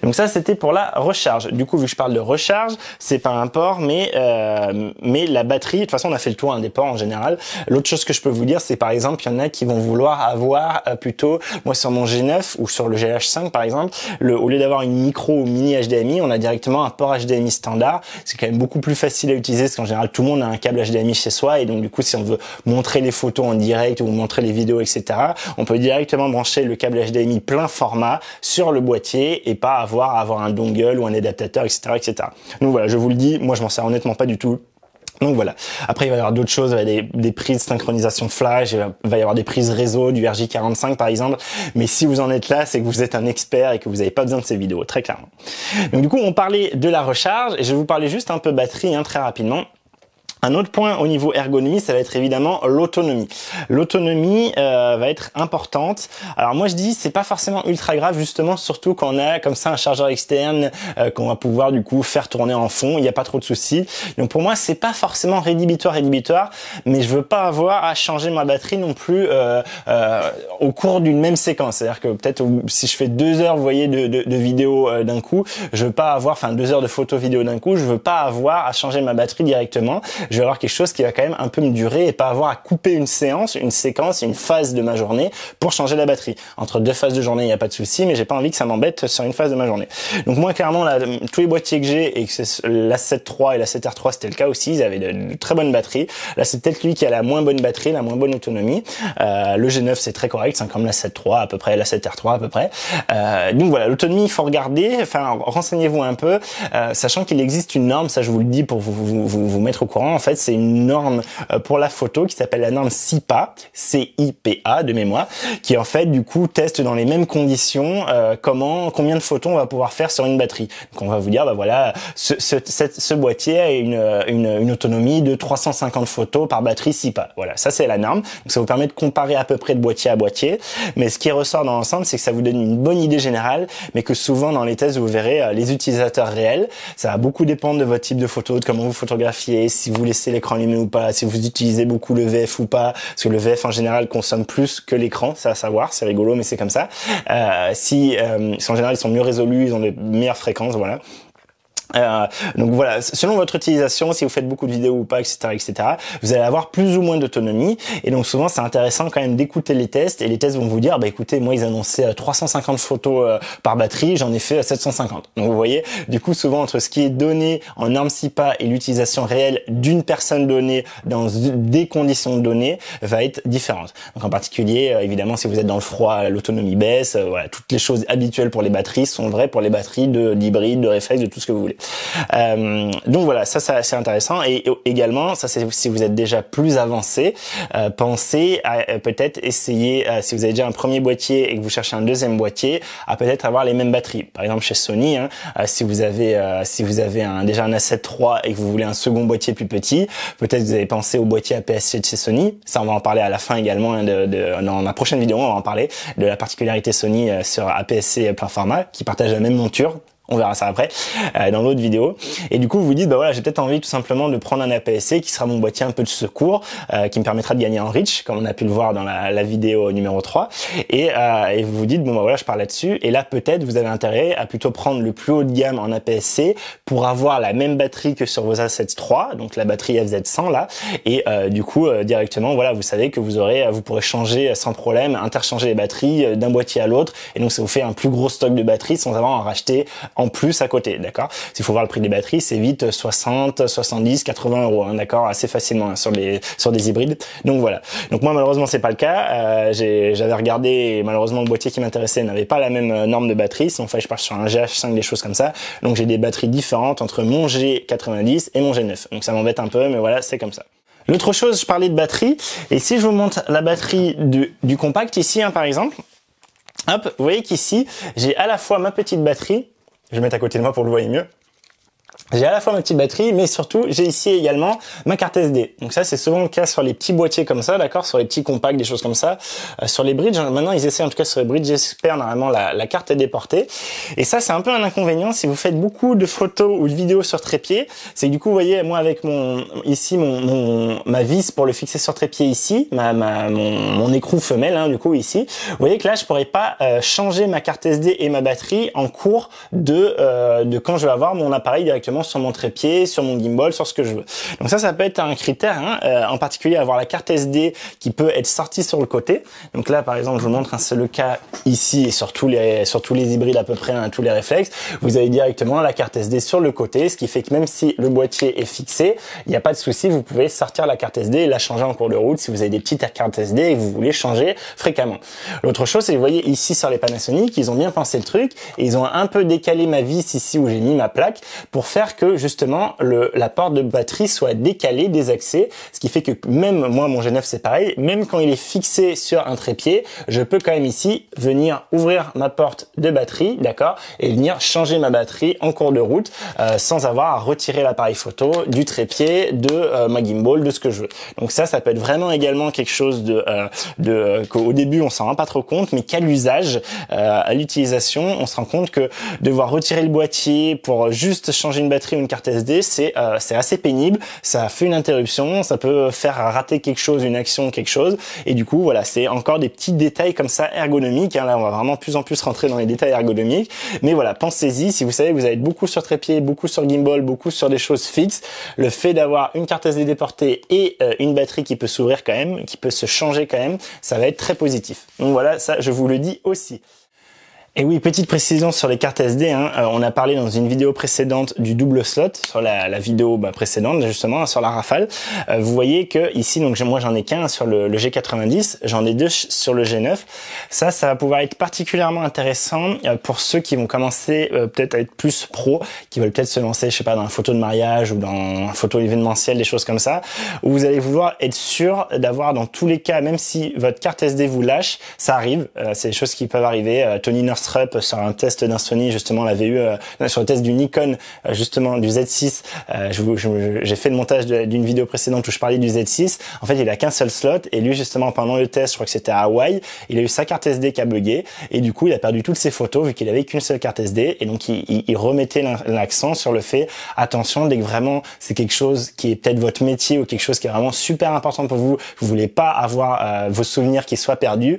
Donc ça, c'était pour la recharge. Du coup, vu que je parle de recharge, c'est pas un port, mais euh, mais la batterie. De toute façon, on a fait le tour un des ports en général. L'autre chose que je peux vous dire, c'est par exemple, il y en a qui vont vouloir avoir euh, plutôt, moi sur mon G9 ou sur le GH5 par exemple, le, au lieu d'avoir une micro ou mini HDMI, on a directement un port HDMI standard. C'est quand même beaucoup plus facile à utiliser parce qu'en général, tout le monde a un câble HDMI chez soi et donc du coup, si on veut montrer les photos en direct ou montrer les vidéos, etc., on peut directement brancher le câble HDMI plein format sur le boîtier et pas avoir avoir un dongle ou un adaptateur, etc., etc. Donc voilà, je vous le dis, moi je m'en sers honnêtement pas du tout. Donc voilà. Après, il va y avoir d'autres choses, il y avoir des, des prises synchronisation flash, il va y avoir des prises réseau du RJ45 par exemple. Mais si vous en êtes là, c'est que vous êtes un expert et que vous n'avez pas besoin de ces vidéos, très clairement. Donc du coup, on parlait de la recharge et je vais vous parler juste un peu batterie hein, très rapidement. Un autre point au niveau ergonomie, ça va être évidemment l'autonomie. L'autonomie euh, va être importante. Alors moi je dis c'est pas forcément ultra grave justement, surtout quand on a comme ça un chargeur externe euh, qu'on va pouvoir du coup faire tourner en fond. Il n'y a pas trop de soucis. Donc pour moi c'est pas forcément rédhibitoire rédhibitoire, mais je veux pas avoir à changer ma batterie non plus euh, au cours d'une même séquence. C'est-à-dire que peut-être si je fais deux heures, vous voyez, de, de, vidéo d'un coup, je veux pas avoir, enfin deux heures de photo vidéo d'un coup, je veux pas avoir à changer ma batterie directement vais avoir quelque chose qui va quand même un peu me durer et pas avoir à couper une séance, une séquence, une phase de ma journée pour changer la batterie. Entre deux phases de journée, il n'y a pas de souci, mais j'ai pas envie que ça m'embête sur une phase de ma journée. Donc moi, clairement, là, tous les boîtiers que j'ai et que la 7 et la 7R3, c'était le cas aussi, ils avaient de, très bonnes batteries. Là, c'est peut-être lui qui a la moins bonne batterie, la moins bonne autonomie. Euh, le G9, c'est très correct, c'est comme la 7.3 à peu près, la 7R3 à peu près. Euh, donc voilà, l'autonomie, il faut regarder, enfin, renseignez-vous un peu, euh, sachant qu'il existe une norme, ça je vous le dis pour vous, vous, vous, vous mettre au courant, fait, c'est une norme euh, pour la photo qui s'appelle la norme CIPA, C-I-P-A de mémoire, qui en fait du coup teste dans les mêmes conditions euh, comment, combien de photos on va pouvoir faire sur une batterie. Donc on va vous dire, bah voilà, ce, ce, ce boîtier a une, une, une, autonomie de 350 photos par batterie CIPA. Voilà, ça c'est la norme. Donc ça vous permet de comparer à peu près de boîtier à boîtier. Mais ce qui ressort dans l'ensemble, c'est que ça vous donne une bonne idée générale, mais que souvent dans les tests, vous verrez euh, les utilisateurs réels. Ça va beaucoup dépendre de votre type de photo, de comment vous photographiez, si vous laissez l'écran allumé ou pas, si vous utilisez beaucoup le VF ou pas, parce que le VF en général consomme plus que l'écran, c'est à savoir, c'est rigolo mais c'est comme ça. Euh, si, euh, si en général ils sont mieux résolus, ils ont de meilleures fréquences, voilà. Euh, donc voilà, selon votre utilisation, si vous faites beaucoup de vidéos ou pas, etc., etc., vous allez avoir plus ou moins d'autonomie. Et donc souvent, c'est intéressant quand même d'écouter les tests. Et les tests vont vous dire, bah écoutez, moi ils annonçaient 350 photos euh, par batterie, j'en ai fait 750. Donc vous voyez, du coup souvent entre ce qui est donné en norme SIPA et l'utilisation réelle d'une personne donnée dans des conditions données va être différente. Donc en particulier, euh, évidemment, si vous êtes dans le froid, l'autonomie baisse. voilà, toutes les choses habituelles pour les batteries sont vraies pour les batteries de d'hybride, de réflexe, de tout ce que vous voulez. Euh, donc voilà, ça, c'est intéressant. Et également, ça c'est si vous êtes déjà plus avancé, euh, pensez à euh, peut-être essayer, euh, si vous avez déjà un premier boîtier et que vous cherchez un deuxième boîtier, à peut-être avoir les mêmes batteries. Par exemple chez Sony, hein, si vous avez si vous avez un, déjà un A7 III et que vous voulez un second boîtier plus petit, peut-être vous avez pensé au boîtier APS-C de chez Sony. Ça, on va en parler à la fin également hein, de, de, dans ma prochaine vidéo. On va en parler de la particularité Sony sur APS-C plein format qui partage la même monture on verra ça après euh, dans l'autre vidéo. Et du coup vous vous dites bah voilà j'ai peut-être envie tout simplement de prendre un APS-C qui sera mon boîtier un peu de secours euh, qui me permettra de gagner en reach comme on a pu le voir dans la, la vidéo numéro 3 et, euh, et, vous vous dites bon bah voilà je pars là-dessus. Et là peut-être vous avez intérêt à plutôt prendre le plus haut de gamme en APS-C pour avoir la même batterie que sur vos A7 III donc la batterie FZ100 là. Et euh, du coup directement voilà vous savez que vous aurez vous pourrez changer sans problème interchanger les batteries d'un boîtier à l'autre. Et donc ça vous fait un plus gros stock de batteries sans avoir à racheter en plus à côté, d'accord? S'il faut voir le prix des batteries, c'est vite 60, 70, 80 euros, hein, d'accord? Assez facilement hein, sur les sur des hybrides. Donc voilà. Donc moi malheureusement c'est pas le cas. Euh, j'avais regardé et malheureusement le boîtier qui m'intéressait n'avait pas la même euh, norme de batterie. Sinon fallait je pars sur un GH5 des choses comme ça. Donc j'ai des batteries différentes entre mon G90 et mon G9. Donc ça m'embête un peu, mais voilà c'est comme ça. L'autre chose, je parlais de batterie, et si je vous montre la batterie du, du compact ici, hein, par exemple, hop, vous voyez qu'ici, j'ai à la fois ma petite batterie je vais mettre à côté de moi pour le voir mieux. J'ai à la fois ma petite batterie, mais surtout j'ai ici également ma carte SD. Donc ça c'est souvent le cas sur les petits boîtiers comme ça, d'accord, sur les petits compacts, des choses comme ça. Euh, sur les bridges, maintenant ils essaient en tout cas sur les bridges, j'espère normalement la, la, carte est déportée. Et ça c'est un peu un inconvénient si vous faites beaucoup de photos ou de vidéos sur trépied. C'est que du coup vous voyez moi avec mon ici mon, mon ma vis pour le fixer sur trépied ici, ma, ma mon, mon, écrou femelle hein, du coup ici. Vous voyez que là je pourrais pas euh, changer ma carte SD et ma batterie en cours de euh, de quand je vais avoir mon appareil directement sur mon trépied, sur mon gimbal, sur ce que je veux. Donc ça, ça peut être un critère, hein, euh, en particulier avoir la carte SD qui peut être sortie sur le côté. Donc là, par exemple, je vous montre, hein, c'est le cas ici et sur tous les sur les hybrides à peu près, hein, tous les réflexes. Vous avez directement la carte SD sur le côté, ce qui fait que même si le boîtier est fixé, il n'y a pas de souci, vous pouvez sortir la carte SD et la changer en cours de route si vous avez des petites cartes SD et que vous voulez changer fréquemment. L'autre chose, c'est vous voyez ici sur les Panasonic, ils ont bien pensé le truc et ils ont un peu décalé ma vis ici où j'ai mis ma plaque pour faire que justement le, la porte de batterie soit décalée des accès, ce qui fait que même moi mon G9 c'est pareil, même quand il est fixé sur un trépied, je peux quand même ici venir ouvrir ma porte de batterie, d'accord, et venir changer ma batterie en cours de route euh, sans avoir à retirer l'appareil photo du trépied, de euh, ma gimbal, de ce que je veux. Donc ça, ça peut être vraiment également quelque chose de, euh, de qu'au début on s'en rend pas trop compte, mais qu'à l'usage, à l'utilisation, on se rend compte que devoir retirer le boîtier pour juste changer une batterie ou une carte SD, c'est euh, c'est assez pénible. Ça fait une interruption, ça peut faire rater quelque chose, une action, quelque chose. Et du coup, voilà, c'est encore des petits détails comme ça ergonomiques. Hein. Là, on va vraiment plus en plus rentrer dans les détails ergonomiques. Mais voilà, pensez-y. Si vous savez que vous allez beaucoup sur trépied, beaucoup sur gimbal, beaucoup sur des choses fixes, le fait d'avoir une carte SD déportée et euh, une batterie qui peut s'ouvrir quand même, qui peut se changer quand même, ça va être très positif. Donc voilà, ça, je vous le dis aussi. Et oui, petite précision sur les cartes SD. Hein. Euh, on a parlé dans une vidéo précédente du double slot sur la, la vidéo bah, précédente justement sur la Rafale. Euh, vous voyez que ici, donc moi j'en ai qu'un sur le, le G90, j'en ai deux sur le G9. Ça, ça va pouvoir être particulièrement intéressant euh, pour ceux qui vont commencer peut-être à être plus pro, qui veulent peut-être se lancer, je sais pas, dans une photo de mariage ou dans une photo événementielle, des choses comme ça, où vous allez vouloir être sûr d'avoir dans tous les cas, même si votre carte SD vous lâche, ça arrive. C'est des choses qui peuvent arriver. Tony Nurse sur un test d'un Sony justement l'avait eu euh, sur le test du Nikon euh, justement du Z6 euh, j'ai fait le montage d'une vidéo précédente où je parlais du Z6 en fait il a qu'un seul slot et lui justement pendant le test je crois que c'était à Hawaï il a eu sa carte SD qui a bugué et du coup il a perdu toutes ses photos vu qu'il avait qu'une seule carte SD et donc il, il, remettait l'accent sur le fait attention dès que vraiment c'est quelque chose qui est peut-être votre métier ou quelque chose qui est vraiment super important pour vous vous voulez pas avoir vos souvenirs qui soient perdus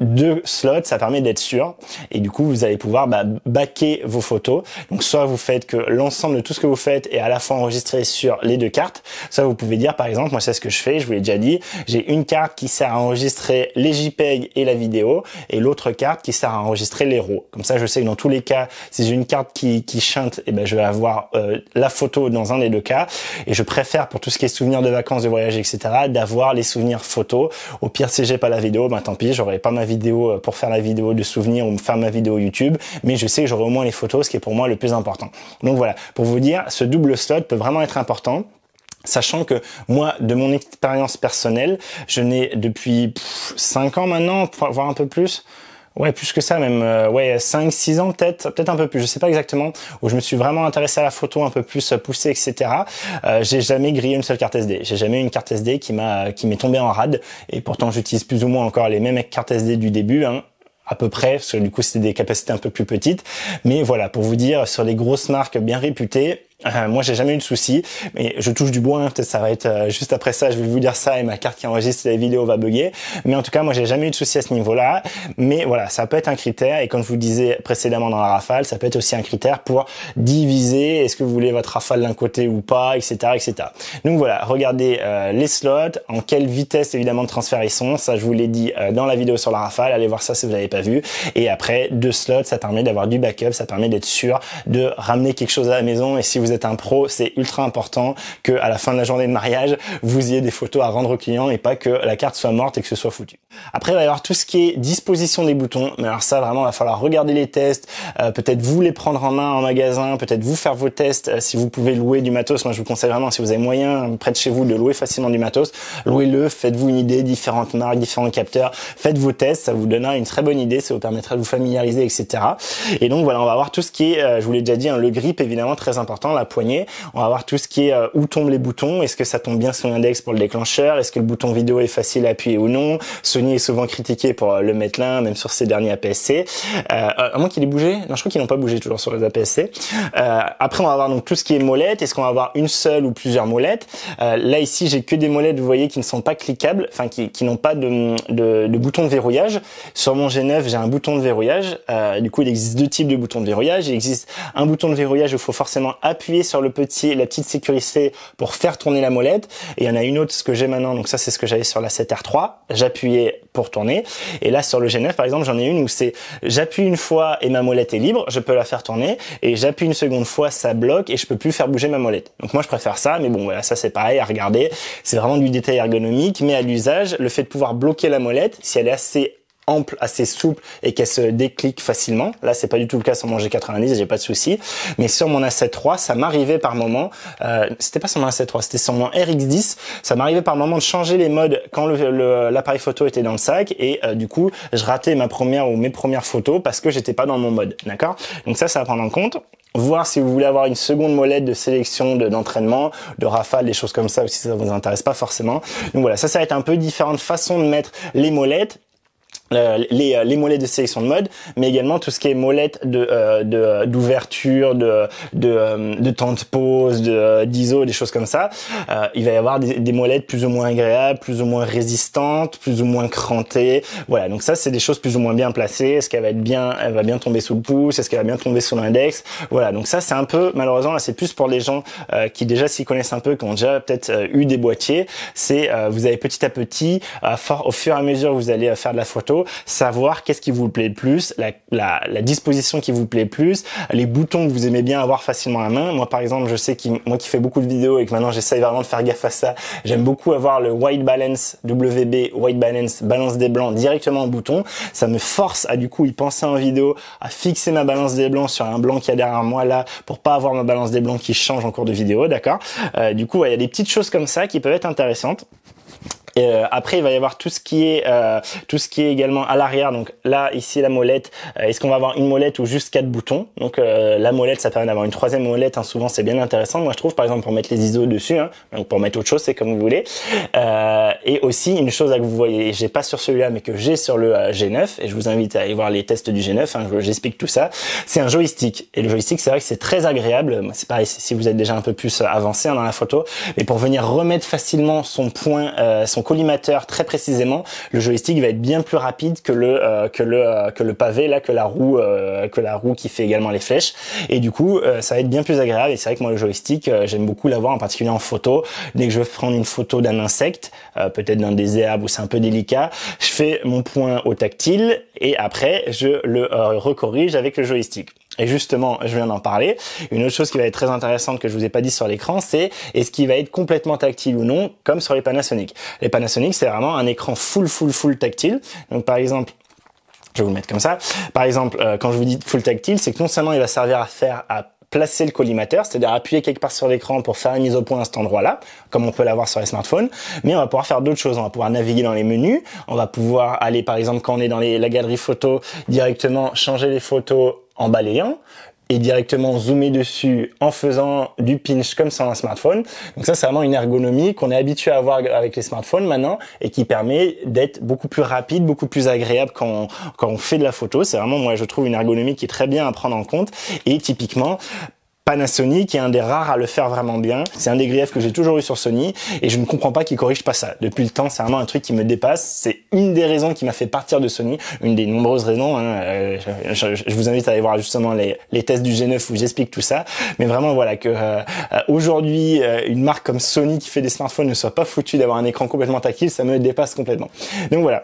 deux slots ça permet d'être sûr et du coup vous allez pouvoir bah, baquer vos photos. Donc soit vous faites que l'ensemble de tout ce que vous faites est à la fois enregistré sur les deux cartes, soit vous pouvez dire par exemple, moi c'est ce que je fais, je vous l'ai déjà dit, j'ai une carte qui sert à enregistrer les JPEG et la vidéo et l'autre carte qui sert à enregistrer les RAW. Comme ça je sais que dans tous les cas, si j'ai une carte qui, qui chante, eh ben je vais avoir euh, la photo dans un des deux cas et je préfère pour tout ce qui est souvenirs de vacances, de voyage, etc. d'avoir les souvenirs photos. Au pire si j'ai pas la vidéo, ben tant pis, j'aurai pas ma vidéo euh, pour faire la vidéo de souvenirs ou faire ma vidéo YouTube, mais je sais que j'aurai au moins les photos, ce qui est pour moi le plus important. Donc voilà, pour vous dire, ce double slot peut vraiment être important. Sachant que moi, de mon expérience personnelle, je n'ai depuis 5 ans maintenant, voire un peu plus, ouais plus que ça même euh, ouais 5 6 ans peut-être peut-être un peu plus je sais pas exactement où je me suis vraiment intéressé à la photo un peu plus poussée etc euh, j'ai jamais grillé une seule carte SD j'ai jamais eu une carte SD qui m'a qui m'est tombée en rade et pourtant j'utilise plus ou moins encore les mêmes cartes SD du début hein, à peu près, parce que du coup c'était des capacités un peu plus petites. Mais voilà, pour vous dire, sur les grosses marques bien réputées, euh, moi, j'ai jamais eu de souci, mais je touche du bois. Hein, peut-être ça va être euh, juste après ça. Je vais vous dire ça et ma carte qui enregistre les vidéos va bugger. Mais en tout cas, moi, j'ai jamais eu de souci à ce niveau-là. Mais voilà, ça peut être un critère. Et comme je vous disais précédemment dans la rafale, ça peut être aussi un critère pour diviser. Est-ce que vous voulez votre rafale d'un côté ou pas, etc., etc. Donc voilà, regardez euh, les slots, en quelle vitesse évidemment de transfert ils sont. Ça, je vous l'ai dit dans la vidéo sur la rafale. Allez voir ça si vous n'avez pas vu. Et après, deux slots, ça permet d'avoir du backup, ça permet d'être sûr de ramener quelque chose à la maison. Et si vous vous êtes un pro, c'est ultra important que à la fin de la journée de mariage, vous ayez des photos à rendre au client et pas que la carte soit morte et que ce soit foutu. Après, il va y avoir tout ce qui est disposition des boutons. Mais alors ça, vraiment, il va falloir regarder les tests, euh, peut-être vous les prendre en main en magasin, peut-être vous faire vos tests euh, si vous pouvez louer du matos. Moi, je vous conseille vraiment, si vous avez moyen près de chez vous de louer facilement du matos, louez-le, faites-vous une idée, différentes marques, différents capteurs, faites vos tests, ça vous donnera une très bonne idée, ça vous permettra de vous familiariser, etc. Et donc voilà, on va voir tout ce qui est, euh, je vous l'ai déjà dit, hein, le grip évidemment très important, la poignée on va voir tout ce qui est euh, où tombent les boutons. Est-ce que ça tombe bien sur l'index pour le déclencheur? Est-ce que le bouton vidéo est facile à appuyer ou non? Sony est souvent critiqué pour euh, le mettre là, même sur ses derniers APS-C. Euh, à moins qu'il ait bougé. Non, je crois qu'ils n'ont pas bougé toujours sur les APS-C. après, on va avoir donc tout ce qui est molette. Est-ce qu'on va avoir une seule ou plusieurs molettes? Là ici, j'ai que des molettes, vous voyez, qui ne sont pas cliquables, enfin qui, n'ont pas de, de, bouton de verrouillage. Sur mon G9, j'ai un bouton de verrouillage. du coup, il existe deux types de boutons de verrouillage. Il existe un bouton de verrouillage où il faut forcément appuyer sur le petit, la petite sécurité pour faire tourner la molette. Et il y en a une autre, ce que j'ai maintenant, donc ça c'est ce que j'avais sur la 7R3, j'appuyais pour tourner. Et là sur le G9 par exemple, j'en ai une où c'est j'appuie une fois et ma molette est libre, je peux la faire tourner, et j'appuie une seconde fois, ça bloque et je peux plus faire bouger ma molette. Donc moi je préfère ça, mais bon voilà, ça c'est pareil à regarder. C'est vraiment du détail ergonomique, mais à l'usage, le fait de pouvoir bloquer la molette, si elle est assez ample, assez souple et qu'elle se déclique facilement. Là, c'est pas du tout le cas sur mon G90, j'ai pas de souci. Mais sur mon A7 III, ça m'arrivait par moment. Euh, c'était pas sur mon A7 III, c'était sur mon RX10. Ça m'arrivait par moment de changer les modes quand l'appareil photo était dans le sac et euh, du coup, je ratais ma première ou mes premières photos parce que j'étais pas dans mon mode. D'accord? Donc ça, ça à prendre en compte voir si vous voulez avoir une seconde molette de sélection d'entraînement, de, rafale, des choses comme ça, ou si ça vous intéresse pas forcément. Donc voilà, ça, ça va être un peu différentes façons de mettre les molettes euh, les, euh, les molettes de sélection de mode, mais également tout ce qui est molette de euh, d'ouverture, de, de, de, temps de pause, de d'ISO, des choses comme ça. il va y avoir des, des, molettes plus ou moins agréables, plus ou moins résistantes, plus ou moins crantées. Voilà, donc ça c'est des choses plus ou moins bien placées. Est-ce qu'elle va être bien, elle va bien tomber sous le pouce, est-ce qu'elle va bien tomber sous l'index? Voilà, donc ça c'est un peu malheureusement c'est plus pour les gens qui déjà s'y connaissent un peu, qui ont déjà peut-être eu des boîtiers. C'est vous avez petit à petit, fort, au fur et à mesure vous allez faire de la photo savoir qu'est-ce qui vous plaît le plus, la, la, la, disposition qui vous plaît le plus, les boutons que vous aimez bien avoir facilement à main. Moi, par exemple, je sais que moi qui fais beaucoup de vidéos et que maintenant j'essaye vraiment de faire gaffe à ça, j'aime beaucoup avoir le white balance WB white balance balance des blancs directement au bouton. Ça me force à du coup y penser en vidéo, à fixer ma balance des blancs sur un blanc qui a derrière moi là pour pas avoir ma balance des blancs qui change en cours de vidéo, d'accord? Euh, Du coup, il y a des petites choses comme ça qui peuvent être intéressantes. Euh, après, il va y avoir tout ce qui est euh, tout ce qui est également à l'arrière. Donc là, ici la molette. Euh, est-ce qu'on va avoir une molette ou juste quatre boutons? Donc la molette, ça permet d'avoir une troisième molette. Hein, souvent, c'est bien intéressant. Moi, je trouve, par exemple, pour mettre les ISO dessus. Hein, donc pour mettre autre chose, c'est comme vous voulez. et aussi une chose que vous voyez, j'ai pas sur celui-là, mais que j'ai sur le G9. Et je vous invite à aller voir les tests du G9. Hein, J'explique tout ça. C'est un joystick. Et le joystick, c'est vrai que c'est très agréable. C'est pareil si vous êtes déjà un peu plus avancé hein, dans la photo. Mais pour venir remettre facilement son point, son collimateur très précisément, le joystick va être bien plus rapide que le euh, que le euh, que le pavé là, que la roue euh, que la roue qui fait également les flèches. Et du coup, ça va être bien plus agréable. Et c'est vrai que moi le joystick, j'aime beaucoup l'avoir en particulier en photo. Dès que je veux prendre une photo d'un insecte, peut-être d'un désherbe où c'est un peu délicat, je fais mon point au tactile et après je le recorrige avec le joystick. Et justement, je viens d'en parler. Une autre chose qui va être très intéressante que je vous ai pas dit sur l'écran, c'est est-ce qu'il va être complètement tactile ou non, comme sur les Panasonic. Les Panasonic, c'est vraiment un écran full, full, full tactile. Donc par exemple, je vais vous le mettre comme ça. Par exemple, euh, quand je vous dis full tactile, c'est que non seulement il va servir à faire à placer le collimateur, c'est-à-dire appuyer quelque part sur l'écran pour faire une mise au point à cet endroit-là, comme on peut l'avoir sur les smartphones, mais on va pouvoir faire d'autres choses. On va pouvoir naviguer dans les menus, on va pouvoir aller par exemple quand on est dans la galerie photo, directement changer les photos en balayant et directement zoomer dessus en faisant du pinch comme sur un smartphone. Donc ça, c'est vraiment une ergonomie qu'on est habitué à avoir avec les smartphones maintenant et qui permet d'être beaucoup plus rapide, beaucoup plus agréable quand on, quand on fait de la photo. C'est vraiment, moi, je trouve une ergonomie qui est très bien à prendre en compte et typiquement, Panasonic est un des rares à le faire vraiment bien. C'est un des griefs que j'ai toujours eu sur Sony et je ne comprends pas qu'ils corrigent pas ça. Depuis le temps, c'est vraiment un truc qui me dépasse. C'est une des raisons qui m'a fait partir de Sony, une des nombreuses raisons. Hein. Euh, je, vous invite à aller voir justement les, tests du G9 où j'explique tout ça. Mais vraiment voilà que euh, euh, aujourd'hui une marque comme Sony qui fait des smartphones ne soit pas foutue d'avoir un écran complètement tactile, ça me dépasse complètement. Donc voilà.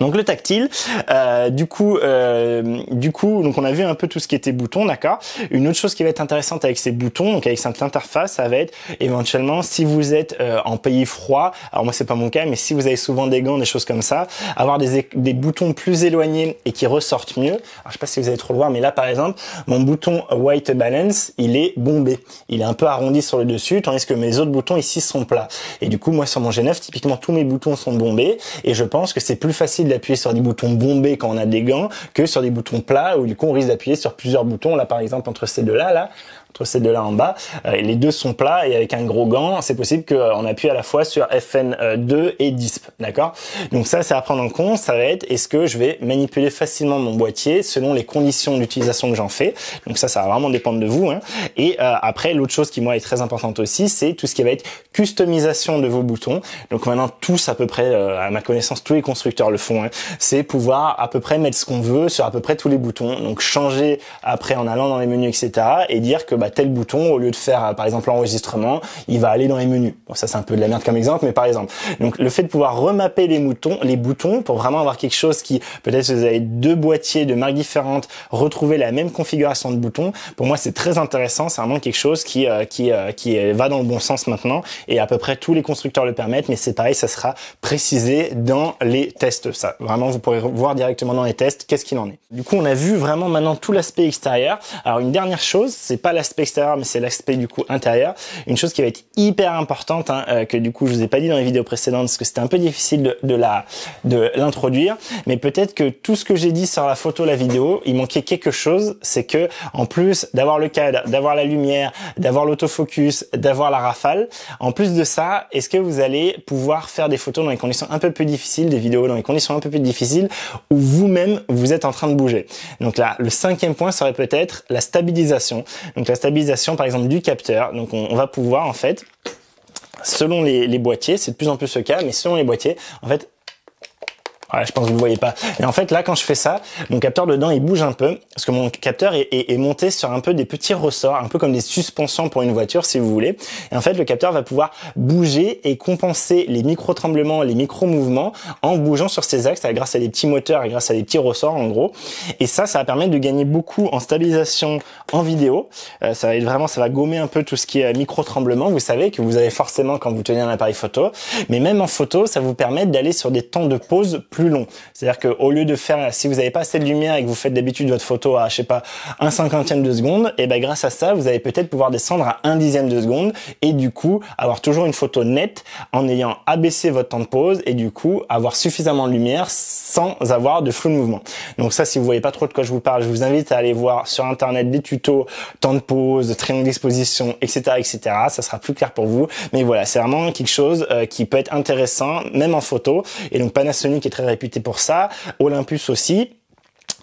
Donc le tactile, euh, du coup, euh, du coup, donc on a vu un peu tout ce qui était bouton, d'accord. Une autre chose qui va être intéressante avec ces boutons, donc avec cette interface, ça va être éventuellement si vous êtes euh, en pays froid. Alors moi c'est pas mon cas, mais si vous avez souvent des gants, des choses comme ça, avoir des, des boutons plus éloignés et qui ressortent mieux. Alors je sais pas si vous allez trop le voir, mais là par exemple, mon bouton white balance, il est bombé, il est un peu arrondi sur le dessus, tandis que mes autres boutons ici sont plats. Et du coup, moi sur mon G9, typiquement tous mes boutons sont bombés, et je pense que c'est plus facile d'appuyer sur des boutons bombés quand on a des gants que sur des boutons plats où du coup on risque d'appuyer sur plusieurs boutons. Là par exemple entre ces deux-là, là, entre ces deux-là en bas, euh, les deux sont plats et avec un gros gant, c'est possible qu'on appuie à la fois sur FN2 et DISP, d'accord? Donc ça c'est à prendre en compte, ça va être est-ce que je vais manipuler facilement mon boîtier selon les conditions d'utilisation que j'en fais? Donc ça ça va vraiment dépendre de vous. Hein. Et euh, après l'autre chose qui moi est très importante aussi, c'est tout ce qui va être customisation de vos boutons. Donc maintenant tous à peu près, euh, à ma connaissance, tous les constructeurs le font. Hein c'est pouvoir à peu près mettre ce qu'on veut sur à peu près tous les boutons. Donc changer après en allant dans les menus, etc. Et dire que bah, tel bouton, au lieu de faire euh, par exemple l'enregistrement, il va aller dans les menus. Bon, ça c'est un peu de la merde comme exemple, mais par exemple. Donc le fait de pouvoir remapper les boutons, les boutons pour vraiment avoir quelque chose qui, peut-être vous avez deux boîtiers de marques différentes, retrouver la même configuration de boutons, pour moi c'est très intéressant. C'est vraiment quelque chose qui, euh, qui, euh, qui va dans le bon sens maintenant. Et à peu près tous les constructeurs le permettent, mais c'est pareil, ça sera précisé dans les tests. Ça, vraiment vous pourrez voir directement dans les tests qu'est-ce qu'il en est. Du coup, on a vu vraiment maintenant tout l'aspect extérieur. Alors une dernière chose, c'est pas l'aspect extérieur, mais c'est l'aspect du coup intérieur. Une chose qui va être hyper importante, hein, euh, que du coup je vous ai pas dit dans les vidéos précédentes, parce que c'était un peu difficile de, de la de l'introduire, mais peut-être que tout ce que j'ai dit sur la photo, la vidéo, il manquait quelque chose, c'est que en plus d'avoir le cadre, d'avoir la lumière, d'avoir l'autofocus, d'avoir la rafale, en plus de ça, est-ce que vous allez pouvoir faire des photos dans des conditions un peu plus difficiles, des vidéos dans des conditions un peu plus difficiles difficile où vous-même vous êtes en train de bouger. Donc là, le cinquième point serait peut-être la stabilisation. Donc la stabilisation par exemple du capteur. Donc on, va pouvoir en fait selon les, les boîtiers, c'est de plus en plus ce cas, mais selon les boîtiers, en fait, Ouais, je pense que vous ne voyez pas. Et en fait, là, quand je fais ça, mon capteur dedans, il bouge un peu, parce que mon capteur est, monté sur un peu des petits ressorts, un peu comme des suspensions pour une voiture, si vous voulez. Et en fait, le capteur va pouvoir bouger et compenser les micro-tremblements, les micro-mouvements, en bougeant sur ses axes, grâce à des petits moteurs et grâce à des petits ressorts, en gros. Et ça, ça va permettre de gagner beaucoup en stabilisation en vidéo. Euh, ça va être vraiment, ça va gommer un peu tout ce qui est micro-tremblement. Vous savez que vous avez forcément quand vous tenez un appareil photo. Mais même en photo, ça vous permet d'aller sur des temps de pause plus long. C'est-à-dire qu'au lieu de faire, si vous n'avez pas assez de lumière et que vous faites d'habitude votre photo à, je sais pas, un cinquantième de seconde, et eh ben grâce à ça, vous allez peut-être pouvoir descendre à un dixième de seconde et du coup avoir toujours une photo nette en ayant abaissé votre temps de pause et du coup avoir suffisamment de lumière sans avoir de flou de mouvement. Donc ça, si vous voyez pas trop de quoi je vous parle, je vous invite à aller voir sur internet des tutos, temps de pause, triangle d'exposition, etc., etc. Ça sera plus clair pour vous. Mais voilà, c'est vraiment quelque chose euh, qui peut être intéressant, même en photo. Et donc Panasonic est très réputé pour ça, Olympus aussi.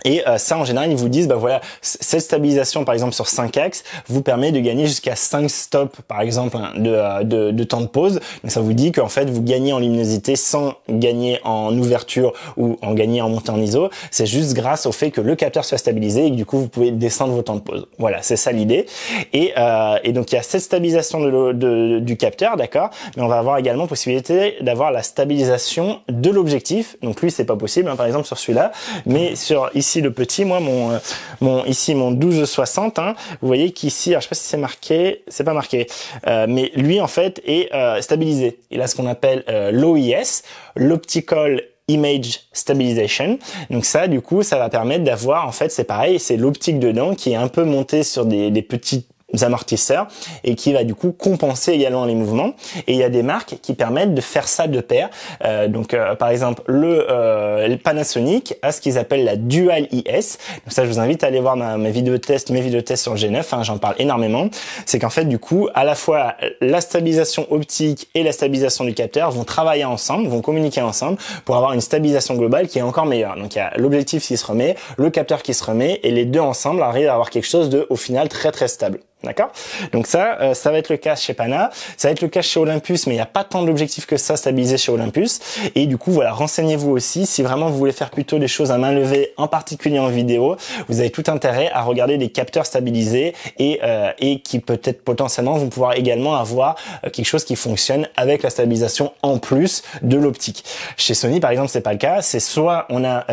Et euh, ça, en général, ils vous disent, bah voilà, cette stabilisation, par exemple, sur 5 axes, vous permet de gagner jusqu'à 5 stops, par exemple, hein, de, de, de, temps de pause. Donc ça vous dit qu'en fait, vous gagnez en luminosité sans gagner en ouverture ou en gagner en montée en ISO. C'est juste grâce au fait que le capteur soit stabilisé et que du coup, vous pouvez descendre vos temps de pause. Voilà, c'est ça l'idée. Et, euh, et donc, il y a cette stabilisation de, de du capteur, d'accord Mais on va avoir également possibilité d'avoir la stabilisation de l'objectif. Donc lui, c'est pas possible, hein, par exemple, sur celui-là. Mais sur ici, le petit, moi, mon, euh, mon ici mon 1260, hein, vous voyez qu'ici, je sais pas si c'est marqué, c'est pas marqué, euh, mais lui en fait est euh, stabilisé. Il a ce qu'on appelle l'OIS, l'Optical Image Stabilization. Donc ça, du coup, ça va permettre d'avoir, en fait, c'est pareil, c'est l'optique dedans qui est un peu montée sur des, des petites amortisseurs et qui va du coup compenser également les mouvements. Et il y a des marques qui permettent de faire ça de pair. Euh, donc euh, par exemple le, euh, Panasonic a ce qu'ils appellent la Dual IS. Donc ça je vous invite à aller voir ma, ma vidéo test, mes vidéos test sur G9, hein, j'en parle énormément. C'est qu'en fait du coup à la fois la stabilisation optique et la stabilisation du capteur vont travailler ensemble, vont communiquer ensemble pour avoir une stabilisation globale qui est encore meilleure. Donc il y a l'objectif qui se remet, le capteur qui se remet et les deux ensemble arrivent à avoir quelque chose de au final très très stable. D'accord Donc ça, euh, ça va être le cas chez Pana, ça va être le cas chez Olympus, mais il n'y a pas tant d'objectifs que ça stabilisés chez Olympus. Et du coup, voilà, renseignez-vous aussi. Si vraiment vous voulez faire plutôt des choses à main levée, en particulier en vidéo, vous avez tout intérêt à regarder des capteurs stabilisés et, euh, et qui peut-être potentiellement vont pouvoir également avoir euh, quelque chose qui fonctionne avec la stabilisation en plus de l'optique. Chez Sony, par exemple, c'est pas le cas. C'est soit on a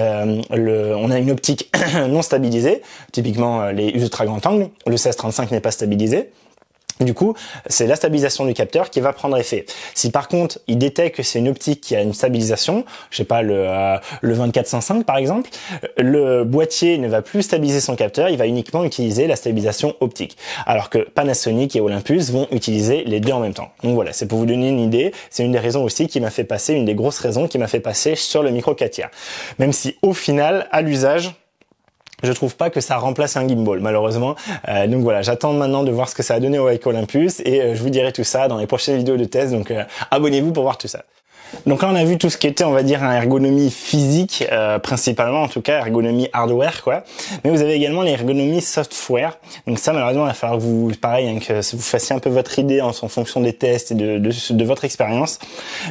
le, on a une optique non stabilisée, typiquement les ultra grand angle. Le 1635 n'est pas stabilisé Du coup, c'est la stabilisation du capteur qui va prendre effet. Si par contre, il détecte que c'est une optique qui a une stabilisation, je sais pas, le, euh, le 2405 par exemple, le boîtier ne va plus stabiliser son capteur, il va uniquement utiliser la stabilisation optique. Alors que Panasonic et Olympus vont utiliser les deux en même temps. Donc voilà, c'est pour vous donner une idée. C'est une des raisons aussi qui m'a fait passer, une des grosses raisons qui m'a fait passer sur le micro 4 tiers. Même si au final, à l'usage, je trouve pas que ça remplace un gimbal malheureusement. Euh, donc voilà, j'attends maintenant de voir ce que ça a donné au avec Olympus et euh, je vous dirai tout ça dans les prochaines vidéos de test. Donc euh, abonnez-vous pour voir tout ça. Donc là, on a vu tout ce qui était, on va dire, un ergonomie physique, euh, principalement, en tout cas, ergonomie hardware, quoi. Mais vous avez également l'ergonomie software. Donc ça, malheureusement, il va falloir que vous, pareil, hein, que vous fassiez un peu votre idée en, fonction des tests et de, votre expérience.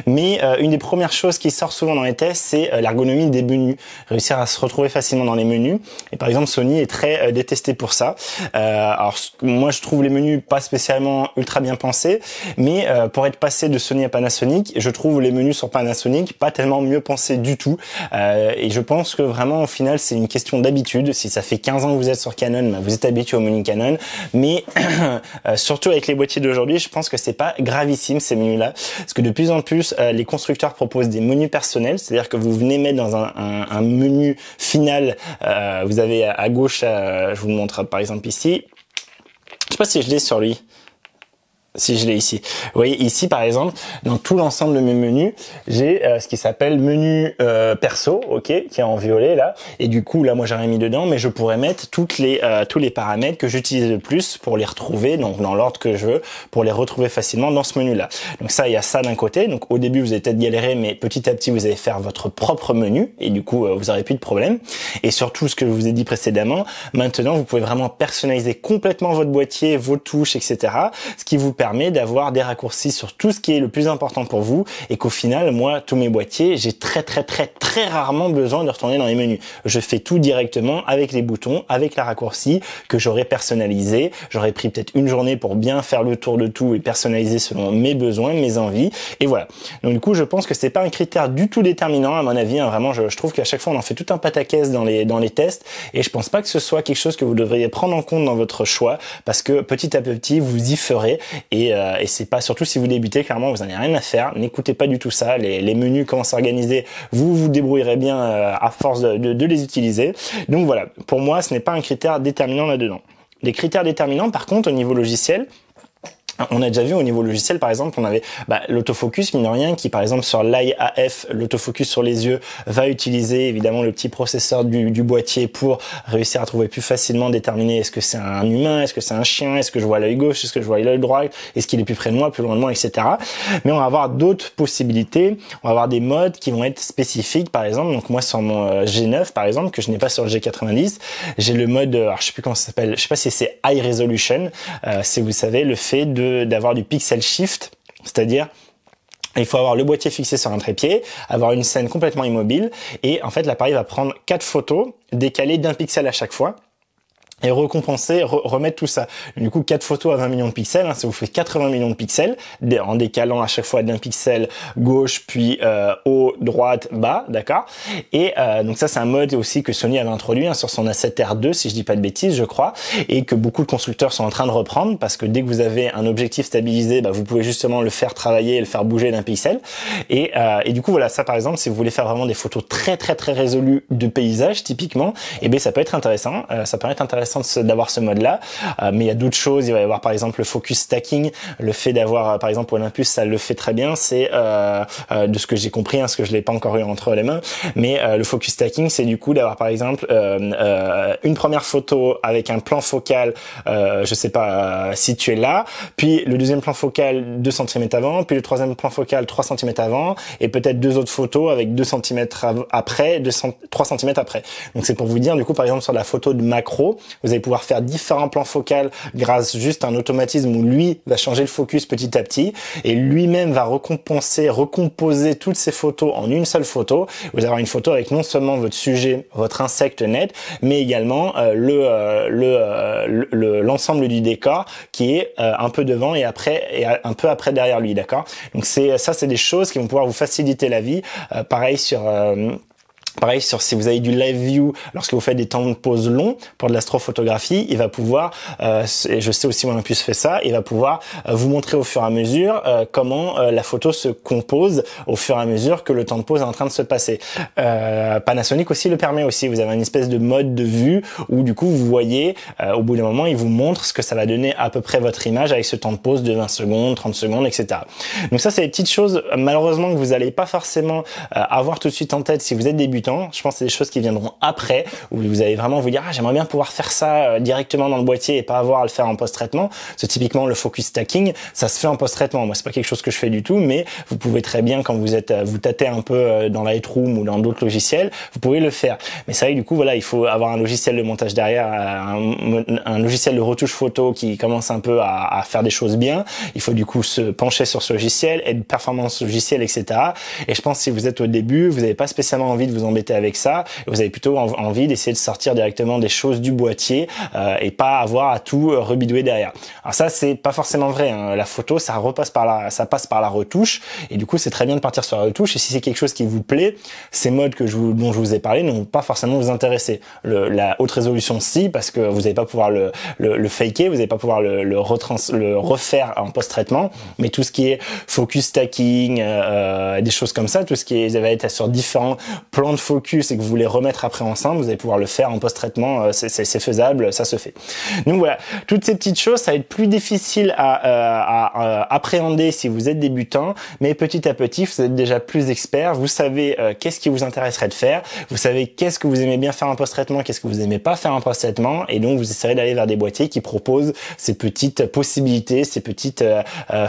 Mais euh, une des premières choses qui sort souvent dans les tests, c'est euh, l'ergonomie des menus. Réussir à se retrouver facilement dans les menus. Et par exemple, Sony est très détesté pour ça. alors, moi, je trouve les menus pas spécialement ultra bien pensés, mais pour être passé de Sony à Panasonic, je trouve les menus sur Panasonic, pas tellement mieux pensé du tout. Euh, et je pense que vraiment au final c'est une question d'habitude. Si ça fait 15 ans que vous êtes sur Canon, bah, vous êtes habitué au menu Canon. Mais euh, surtout avec les boîtiers d'aujourd'hui, je pense que c'est pas gravissime ces menus-là, parce que de plus en plus euh, les constructeurs proposent des menus personnels, c'est-à-dire que vous venez mettre dans un, menu final. vous avez à, gauche, je vous le montre par exemple ici. Je sais pas si je l'ai sur lui si je l'ai ici. Vous voyez ici par exemple, dans tout l'ensemble de mes menus, j'ai euh, ce qui s'appelle menu euh, perso, ok, qui est en violet là. Et du coup là, moi j'ai rien mis dedans, mais je pourrais mettre toutes les euh, tous les paramètres que j'utilise le plus pour les retrouver, donc dans l'ordre que je veux, pour les retrouver facilement dans ce menu là. Donc ça, il y a ça d'un côté. Donc au début vous allez peut-être galérer, mais petit à petit vous allez faire votre propre menu et du coup vous n'aurez plus de problème. Et surtout ce que je vous ai dit précédemment, maintenant vous pouvez vraiment personnaliser complètement votre boîtier, vos touches, etc. Ce qui vous permet d'avoir des raccourcis sur tout ce qui est le plus important pour vous et qu'au final, moi, tous mes boîtiers, j'ai très très très très rarement besoin de retourner dans les menus. Je fais tout directement avec les boutons, avec la raccourci que j'aurais personnalisé. J'aurais pris peut-être une journée pour bien faire le tour de tout et personnaliser selon mes besoins, mes envies. Et voilà. Donc du coup, je pense que c'est pas un critère du tout déterminant à mon avis. Hein. Vraiment, je, trouve qu'à chaque fois, on en fait tout un pataquès dans les dans les tests et je pense pas que ce soit quelque chose que vous devriez prendre en compte dans votre choix parce que petit à petit, vous y ferez et, euh, et c'est pas surtout si vous débutez, clairement, vous n'avez rien à faire. N'écoutez pas du tout ça. Les, menus, comment s'organiser, vous vous débrouillerez bien euh, à force de, de les utiliser. Donc voilà, pour moi, ce n'est pas un critère déterminant là-dedans. Les critères déterminants, par contre, au niveau logiciel, on a déjà vu au niveau logiciel, par exemple, on avait bah, l'autofocus, mine de rien, qui par exemple sur l'AF, l'autofocus sur les yeux, va utiliser évidemment le petit processeur du, boîtier pour réussir à trouver plus facilement déterminer est-ce que c'est un humain, est-ce que c'est un chien, est-ce que je vois l'œil gauche, est-ce que je vois l'œil droit, est-ce qu'il est plus près de moi, plus loin de moi, etc. Mais on va avoir d'autres possibilités, on va avoir des modes qui vont être spécifiques, par exemple, donc moi sur mon euh, G9 par exemple, que je n'ai pas sur le G90, j'ai le mode, alors je sais plus comment ça s'appelle, je sais pas si c'est High Resolution, euh, c'est vous savez le fait de d'avoir du pixel shift, c'est-à-dire il faut avoir le boîtier fixé sur un trépied, avoir une scène complètement immobile, et en fait l'appareil va prendre quatre photos décalées d'un pixel à chaque fois et recompenser, remettre tout ça. Du coup, 4 photos à 20 millions de pixels, hein, ça vous fait 80 millions de pixels, en décalant à chaque fois d'un pixel gauche, puis euh, haut, droite, bas, d'accord? Et euh, donc ça, c'est un mode aussi que Sony avait introduit hein, sur son A7R2, si je dis pas de bêtises, je crois, et que beaucoup de constructeurs sont en train de reprendre, parce que dès que vous avez un objectif stabilisé, bah, vous pouvez justement le faire travailler et le faire bouger d'un pixel. Et, euh, et du coup, voilà, ça par exemple, si vous voulez faire vraiment des photos très très très résolues de paysage, typiquement, et eh bien ça peut être intéressant, euh, ça peut être intéressant d'avoir ce mode-là. Euh, mais il y a d'autres choses. Il va y avoir par exemple le focus stacking, le fait d'avoir euh, par exemple Olympus, ça le fait très bien. C'est euh, de ce que j'ai compris, hein, ce que je l'ai pas encore eu entre les mains. Mais le focus stacking, c'est du coup d'avoir par exemple une première photo avec un plan focal, je sais pas, situé là, puis le deuxième plan focal 2 cm avant, puis le troisième plan focal 3 cm avant, et peut-être deux autres photos avec 2 cm après, 2 3 cm après. Donc c'est pour vous dire, du coup, par exemple sur la photo de macro, vous allez pouvoir faire différents plans focaux grâce juste à un automatisme où lui va changer le focus petit à petit et lui-même va recompenser, recomposer toutes ces photos en une seule photo. Vous allez avoir une photo avec non seulement votre sujet, votre insecte net, mais également euh, le euh, euh, le l'ensemble du décor qui est un peu devant et après et un peu après derrière lui, d'accord? Donc c'est ça, c'est des choses qui vont pouvoir vous faciliter la vie. pareil sur Pareil, sur si vous avez du live view, lorsque vous faites des temps de pause longs pour de l'astrophotographie, il va pouvoir, euh, et je sais aussi Olympus fait ça, il va pouvoir euh, vous montrer au fur et à mesure euh, comment la photo se compose au fur et à mesure que le temps de pause est en train de se passer. Panasonic aussi le permet aussi. Vous avez une espèce de mode de vue où du coup vous voyez, au bout d'un moment, il vous montre ce que ça va donner à peu près votre image avec ce temps de pause de 20 secondes, 30 secondes, etc. Donc ça, c'est des petites choses malheureusement que vous n'allez pas forcément avoir tout de suite en tête si vous êtes débutant je pense que c'est des choses qui viendront après, où vous allez vraiment vous dire, ah, j'aimerais bien pouvoir faire ça euh, directement dans le boîtier et pas avoir à le faire en post-traitement. C'est typiquement le focus stacking, ça se fait en post-traitement. Moi, c'est pas quelque chose que je fais du tout, mais vous pouvez très bien, quand vous êtes, euh, vous tâtez un peu euh, dans Lightroom ou dans d'autres logiciels, vous pouvez le faire. Mais vrai du coup, voilà, il faut avoir un logiciel de montage derrière, un, logiciel de retouche photo qui commence un peu à, à, faire des choses bien. Il faut du coup se pencher sur ce logiciel, être performance logicielle, etc. Et je pense si vous êtes au début, vous n'avez pas spécialement envie de vous en embêter avec ça. Vous avez plutôt envie d'essayer de sortir directement des choses du boîtier euh, et pas avoir à tout euh, rebidouer derrière. Alors ça, c'est pas forcément vrai. Hein. La photo, ça repasse par la, ça passe par la retouche et du coup, c'est très bien de partir sur la retouche. Et si c'est quelque chose qui vous plaît, ces modes que je vous, dont je vous ai parlé n'ont pas forcément vous intéresser. Le, la haute résolution, si, parce que vous n'allez pas pouvoir le, le, le, faker, vous n'allez pas pouvoir le, le, retrans, le refaire en post-traitement. Mais tout ce qui est focus stacking, euh, des choses comme ça, tout ce qui est, va être sur différents plans de focus et que vous voulez remettre après ensemble, vous allez pouvoir le faire en post-traitement, euh, c'est faisable, ça se fait. Donc voilà, toutes ces petites choses, ça va être plus difficile à, euh, à, appréhender si vous êtes débutant, mais petit à petit, vous êtes déjà plus expert, vous savez euh, qu'est-ce qui vous intéresserait de faire, vous savez qu'est-ce que vous aimez bien faire en post-traitement, qu'est-ce que vous aimez pas faire en post-traitement, et donc vous essayerez d'aller vers des boîtiers qui proposent ces petites possibilités, ces petites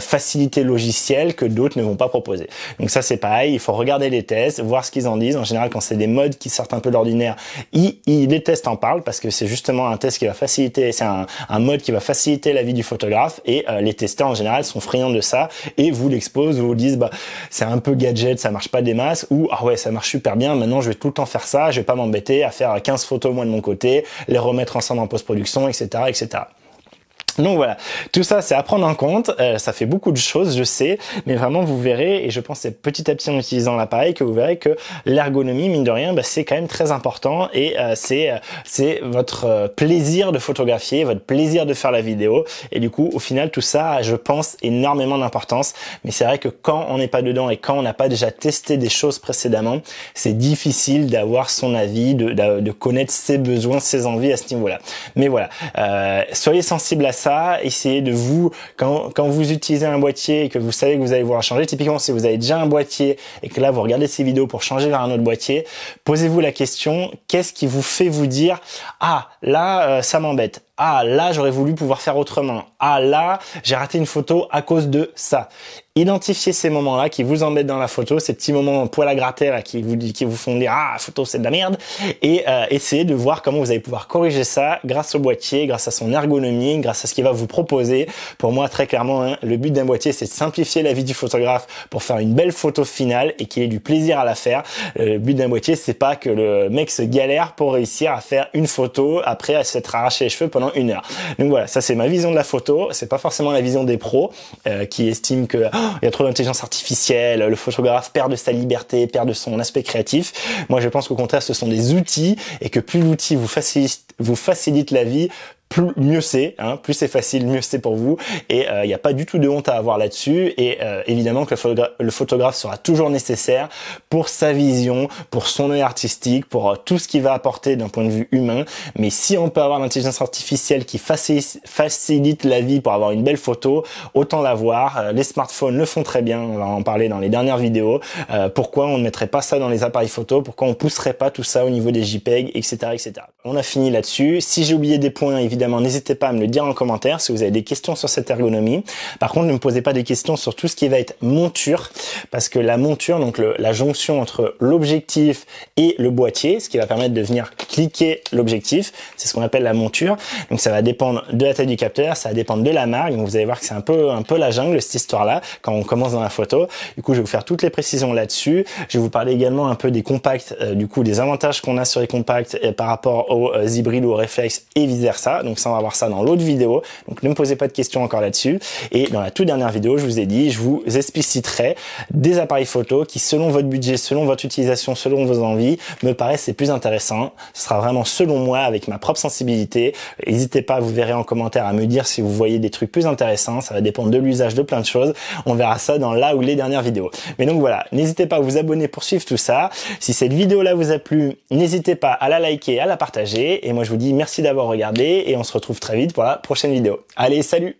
facilités logicielles que d'autres ne vont pas proposer. Donc ça c'est pareil, il faut regarder les tests, voir ce qu'ils en disent. En général, quand c'est des modes qui sortent un peu d'ordinaire, ils, les tests en parlent parce que c'est justement un test qui va faciliter, c'est un, mode qui va faciliter la vie du photographe et euh, les testeurs en général sont friands de ça et vous l'exposent, vous, vous disent bah c'est un peu gadget, ça marche pas des masses ou ah ouais ça marche super bien, maintenant je vais tout le temps faire ça, je vais pas m'embêter à faire 15 photos moins de mon côté, les remettre ensemble en post-production, etc., etc. Donc voilà, tout ça c'est à prendre en compte, euh, ça fait beaucoup de choses, je sais, mais vraiment vous verrez, et je pense c'est petit à petit en utilisant l'appareil que vous verrez que l'ergonomie, mine de rien, bah, c'est quand même très important et euh, c'est euh, c'est votre plaisir de photographier, votre plaisir de faire la vidéo, et du coup au final tout ça, je pense, énormément d'importance, mais c'est vrai que quand on n'est pas dedans et quand on n'a pas déjà testé des choses précédemment, c'est difficile d'avoir son avis, de, de, de, connaître ses besoins, ses envies à ce niveau-là. Mais voilà, soyez sensible à ça ça, essayez de vous, quand, quand vous utilisez un boîtier et que vous savez que vous allez vouloir changer, typiquement si vous avez déjà un boîtier et que là vous regardez ces vidéos pour changer vers un autre boîtier, posez-vous la question, qu'est-ce qui vous fait vous dire, ah là euh, ça m'embête, ah là j'aurais voulu pouvoir faire autrement, ah là j'ai raté une photo à cause de ça. Identifiez ces moments-là qui vous embêtent dans la photo, ces petits moments poil à gratter là qui vous qui vous font dire ah la photo c'est de la merde et euh, essayez de voir comment vous allez pouvoir corriger ça grâce au boîtier, grâce à son ergonomie, grâce à ce qu'il va vous proposer. Pour moi très clairement, hein, le but d'un boîtier c'est de simplifier la vie du photographe pour faire une belle photo finale et qu'il ait du plaisir à la faire. Euh, le but d'un boîtier c'est pas que le mec se galère pour réussir à faire une photo après à s'être arraché les cheveux pendant une heure. Donc voilà, ça c'est ma vision de la photo. C'est pas forcément la vision des pros euh, qui estiment que oh, il y a trop d'intelligence artificielle, le photographe perd de sa liberté, perd de son aspect créatif. Moi, je pense qu'au contraire, ce sont des outils et que plus l'outil vous facilite, vous facilite la vie, plus mieux c'est, hein, plus c'est facile, mieux c'est pour vous. Et il euh, n'y a pas du tout de honte à avoir là-dessus. Et euh, évidemment que le, photographe sera toujours nécessaire pour sa vision, pour son œil artistique, pour euh, tout ce qu'il va apporter d'un point de vue humain. Mais si on peut avoir l'intelligence artificielle qui facilite, la vie pour avoir une belle photo, autant l'avoir. les smartphones le font très bien. On va en parler dans les dernières vidéos. pourquoi on ne mettrait pas ça dans les appareils photo? Pourquoi on pousserait pas tout ça au niveau des JPEG, etc., etc. On a fini là-dessus. Si j'ai oublié des points, évidemment n'hésitez pas à me le dire en commentaire si vous avez des questions sur cette ergonomie. Par contre, ne me posez pas des questions sur tout ce qui va être monture, parce que la monture, donc la jonction entre l'objectif et le boîtier, ce qui va permettre de venir cliquer l'objectif, c'est ce qu'on appelle la monture. Donc ça va dépendre de la taille du capteur, ça va dépendre de la marque. Donc vous allez voir que c'est un peu un peu la jungle cette histoire-là quand on commence dans la photo. Du coup, je vais vous faire toutes les précisions là-dessus. Je vais vous parler également un peu des compacts, euh, du coup des avantages qu'on a sur les compacts et par rapport aux euh, hybrides ou aux réflexes et vice versa. Ça, on va voir ça dans l'autre vidéo. Donc ne me posez pas de questions encore là-dessus. Et dans la toute dernière vidéo, je vous ai dit, je vous expliciterai des appareils photo qui, selon votre budget, selon votre utilisation, selon vos envies, me paraissent les plus intéressants. Ce sera vraiment selon moi, avec ma propre sensibilité. N'hésitez pas, vous verrez en commentaire à me dire si vous voyez des trucs plus intéressants. Ça va dépendre de l'usage de plein de choses. On verra ça dans la ou les dernières vidéos. Mais donc voilà, n'hésitez pas à vous abonner pour suivre tout ça. Si cette vidéo-là vous a plu, n'hésitez pas à la liker, à la partager. Et moi, je vous dis merci d'avoir regardé et on se retrouve très vite pour la prochaine vidéo. Allez, salut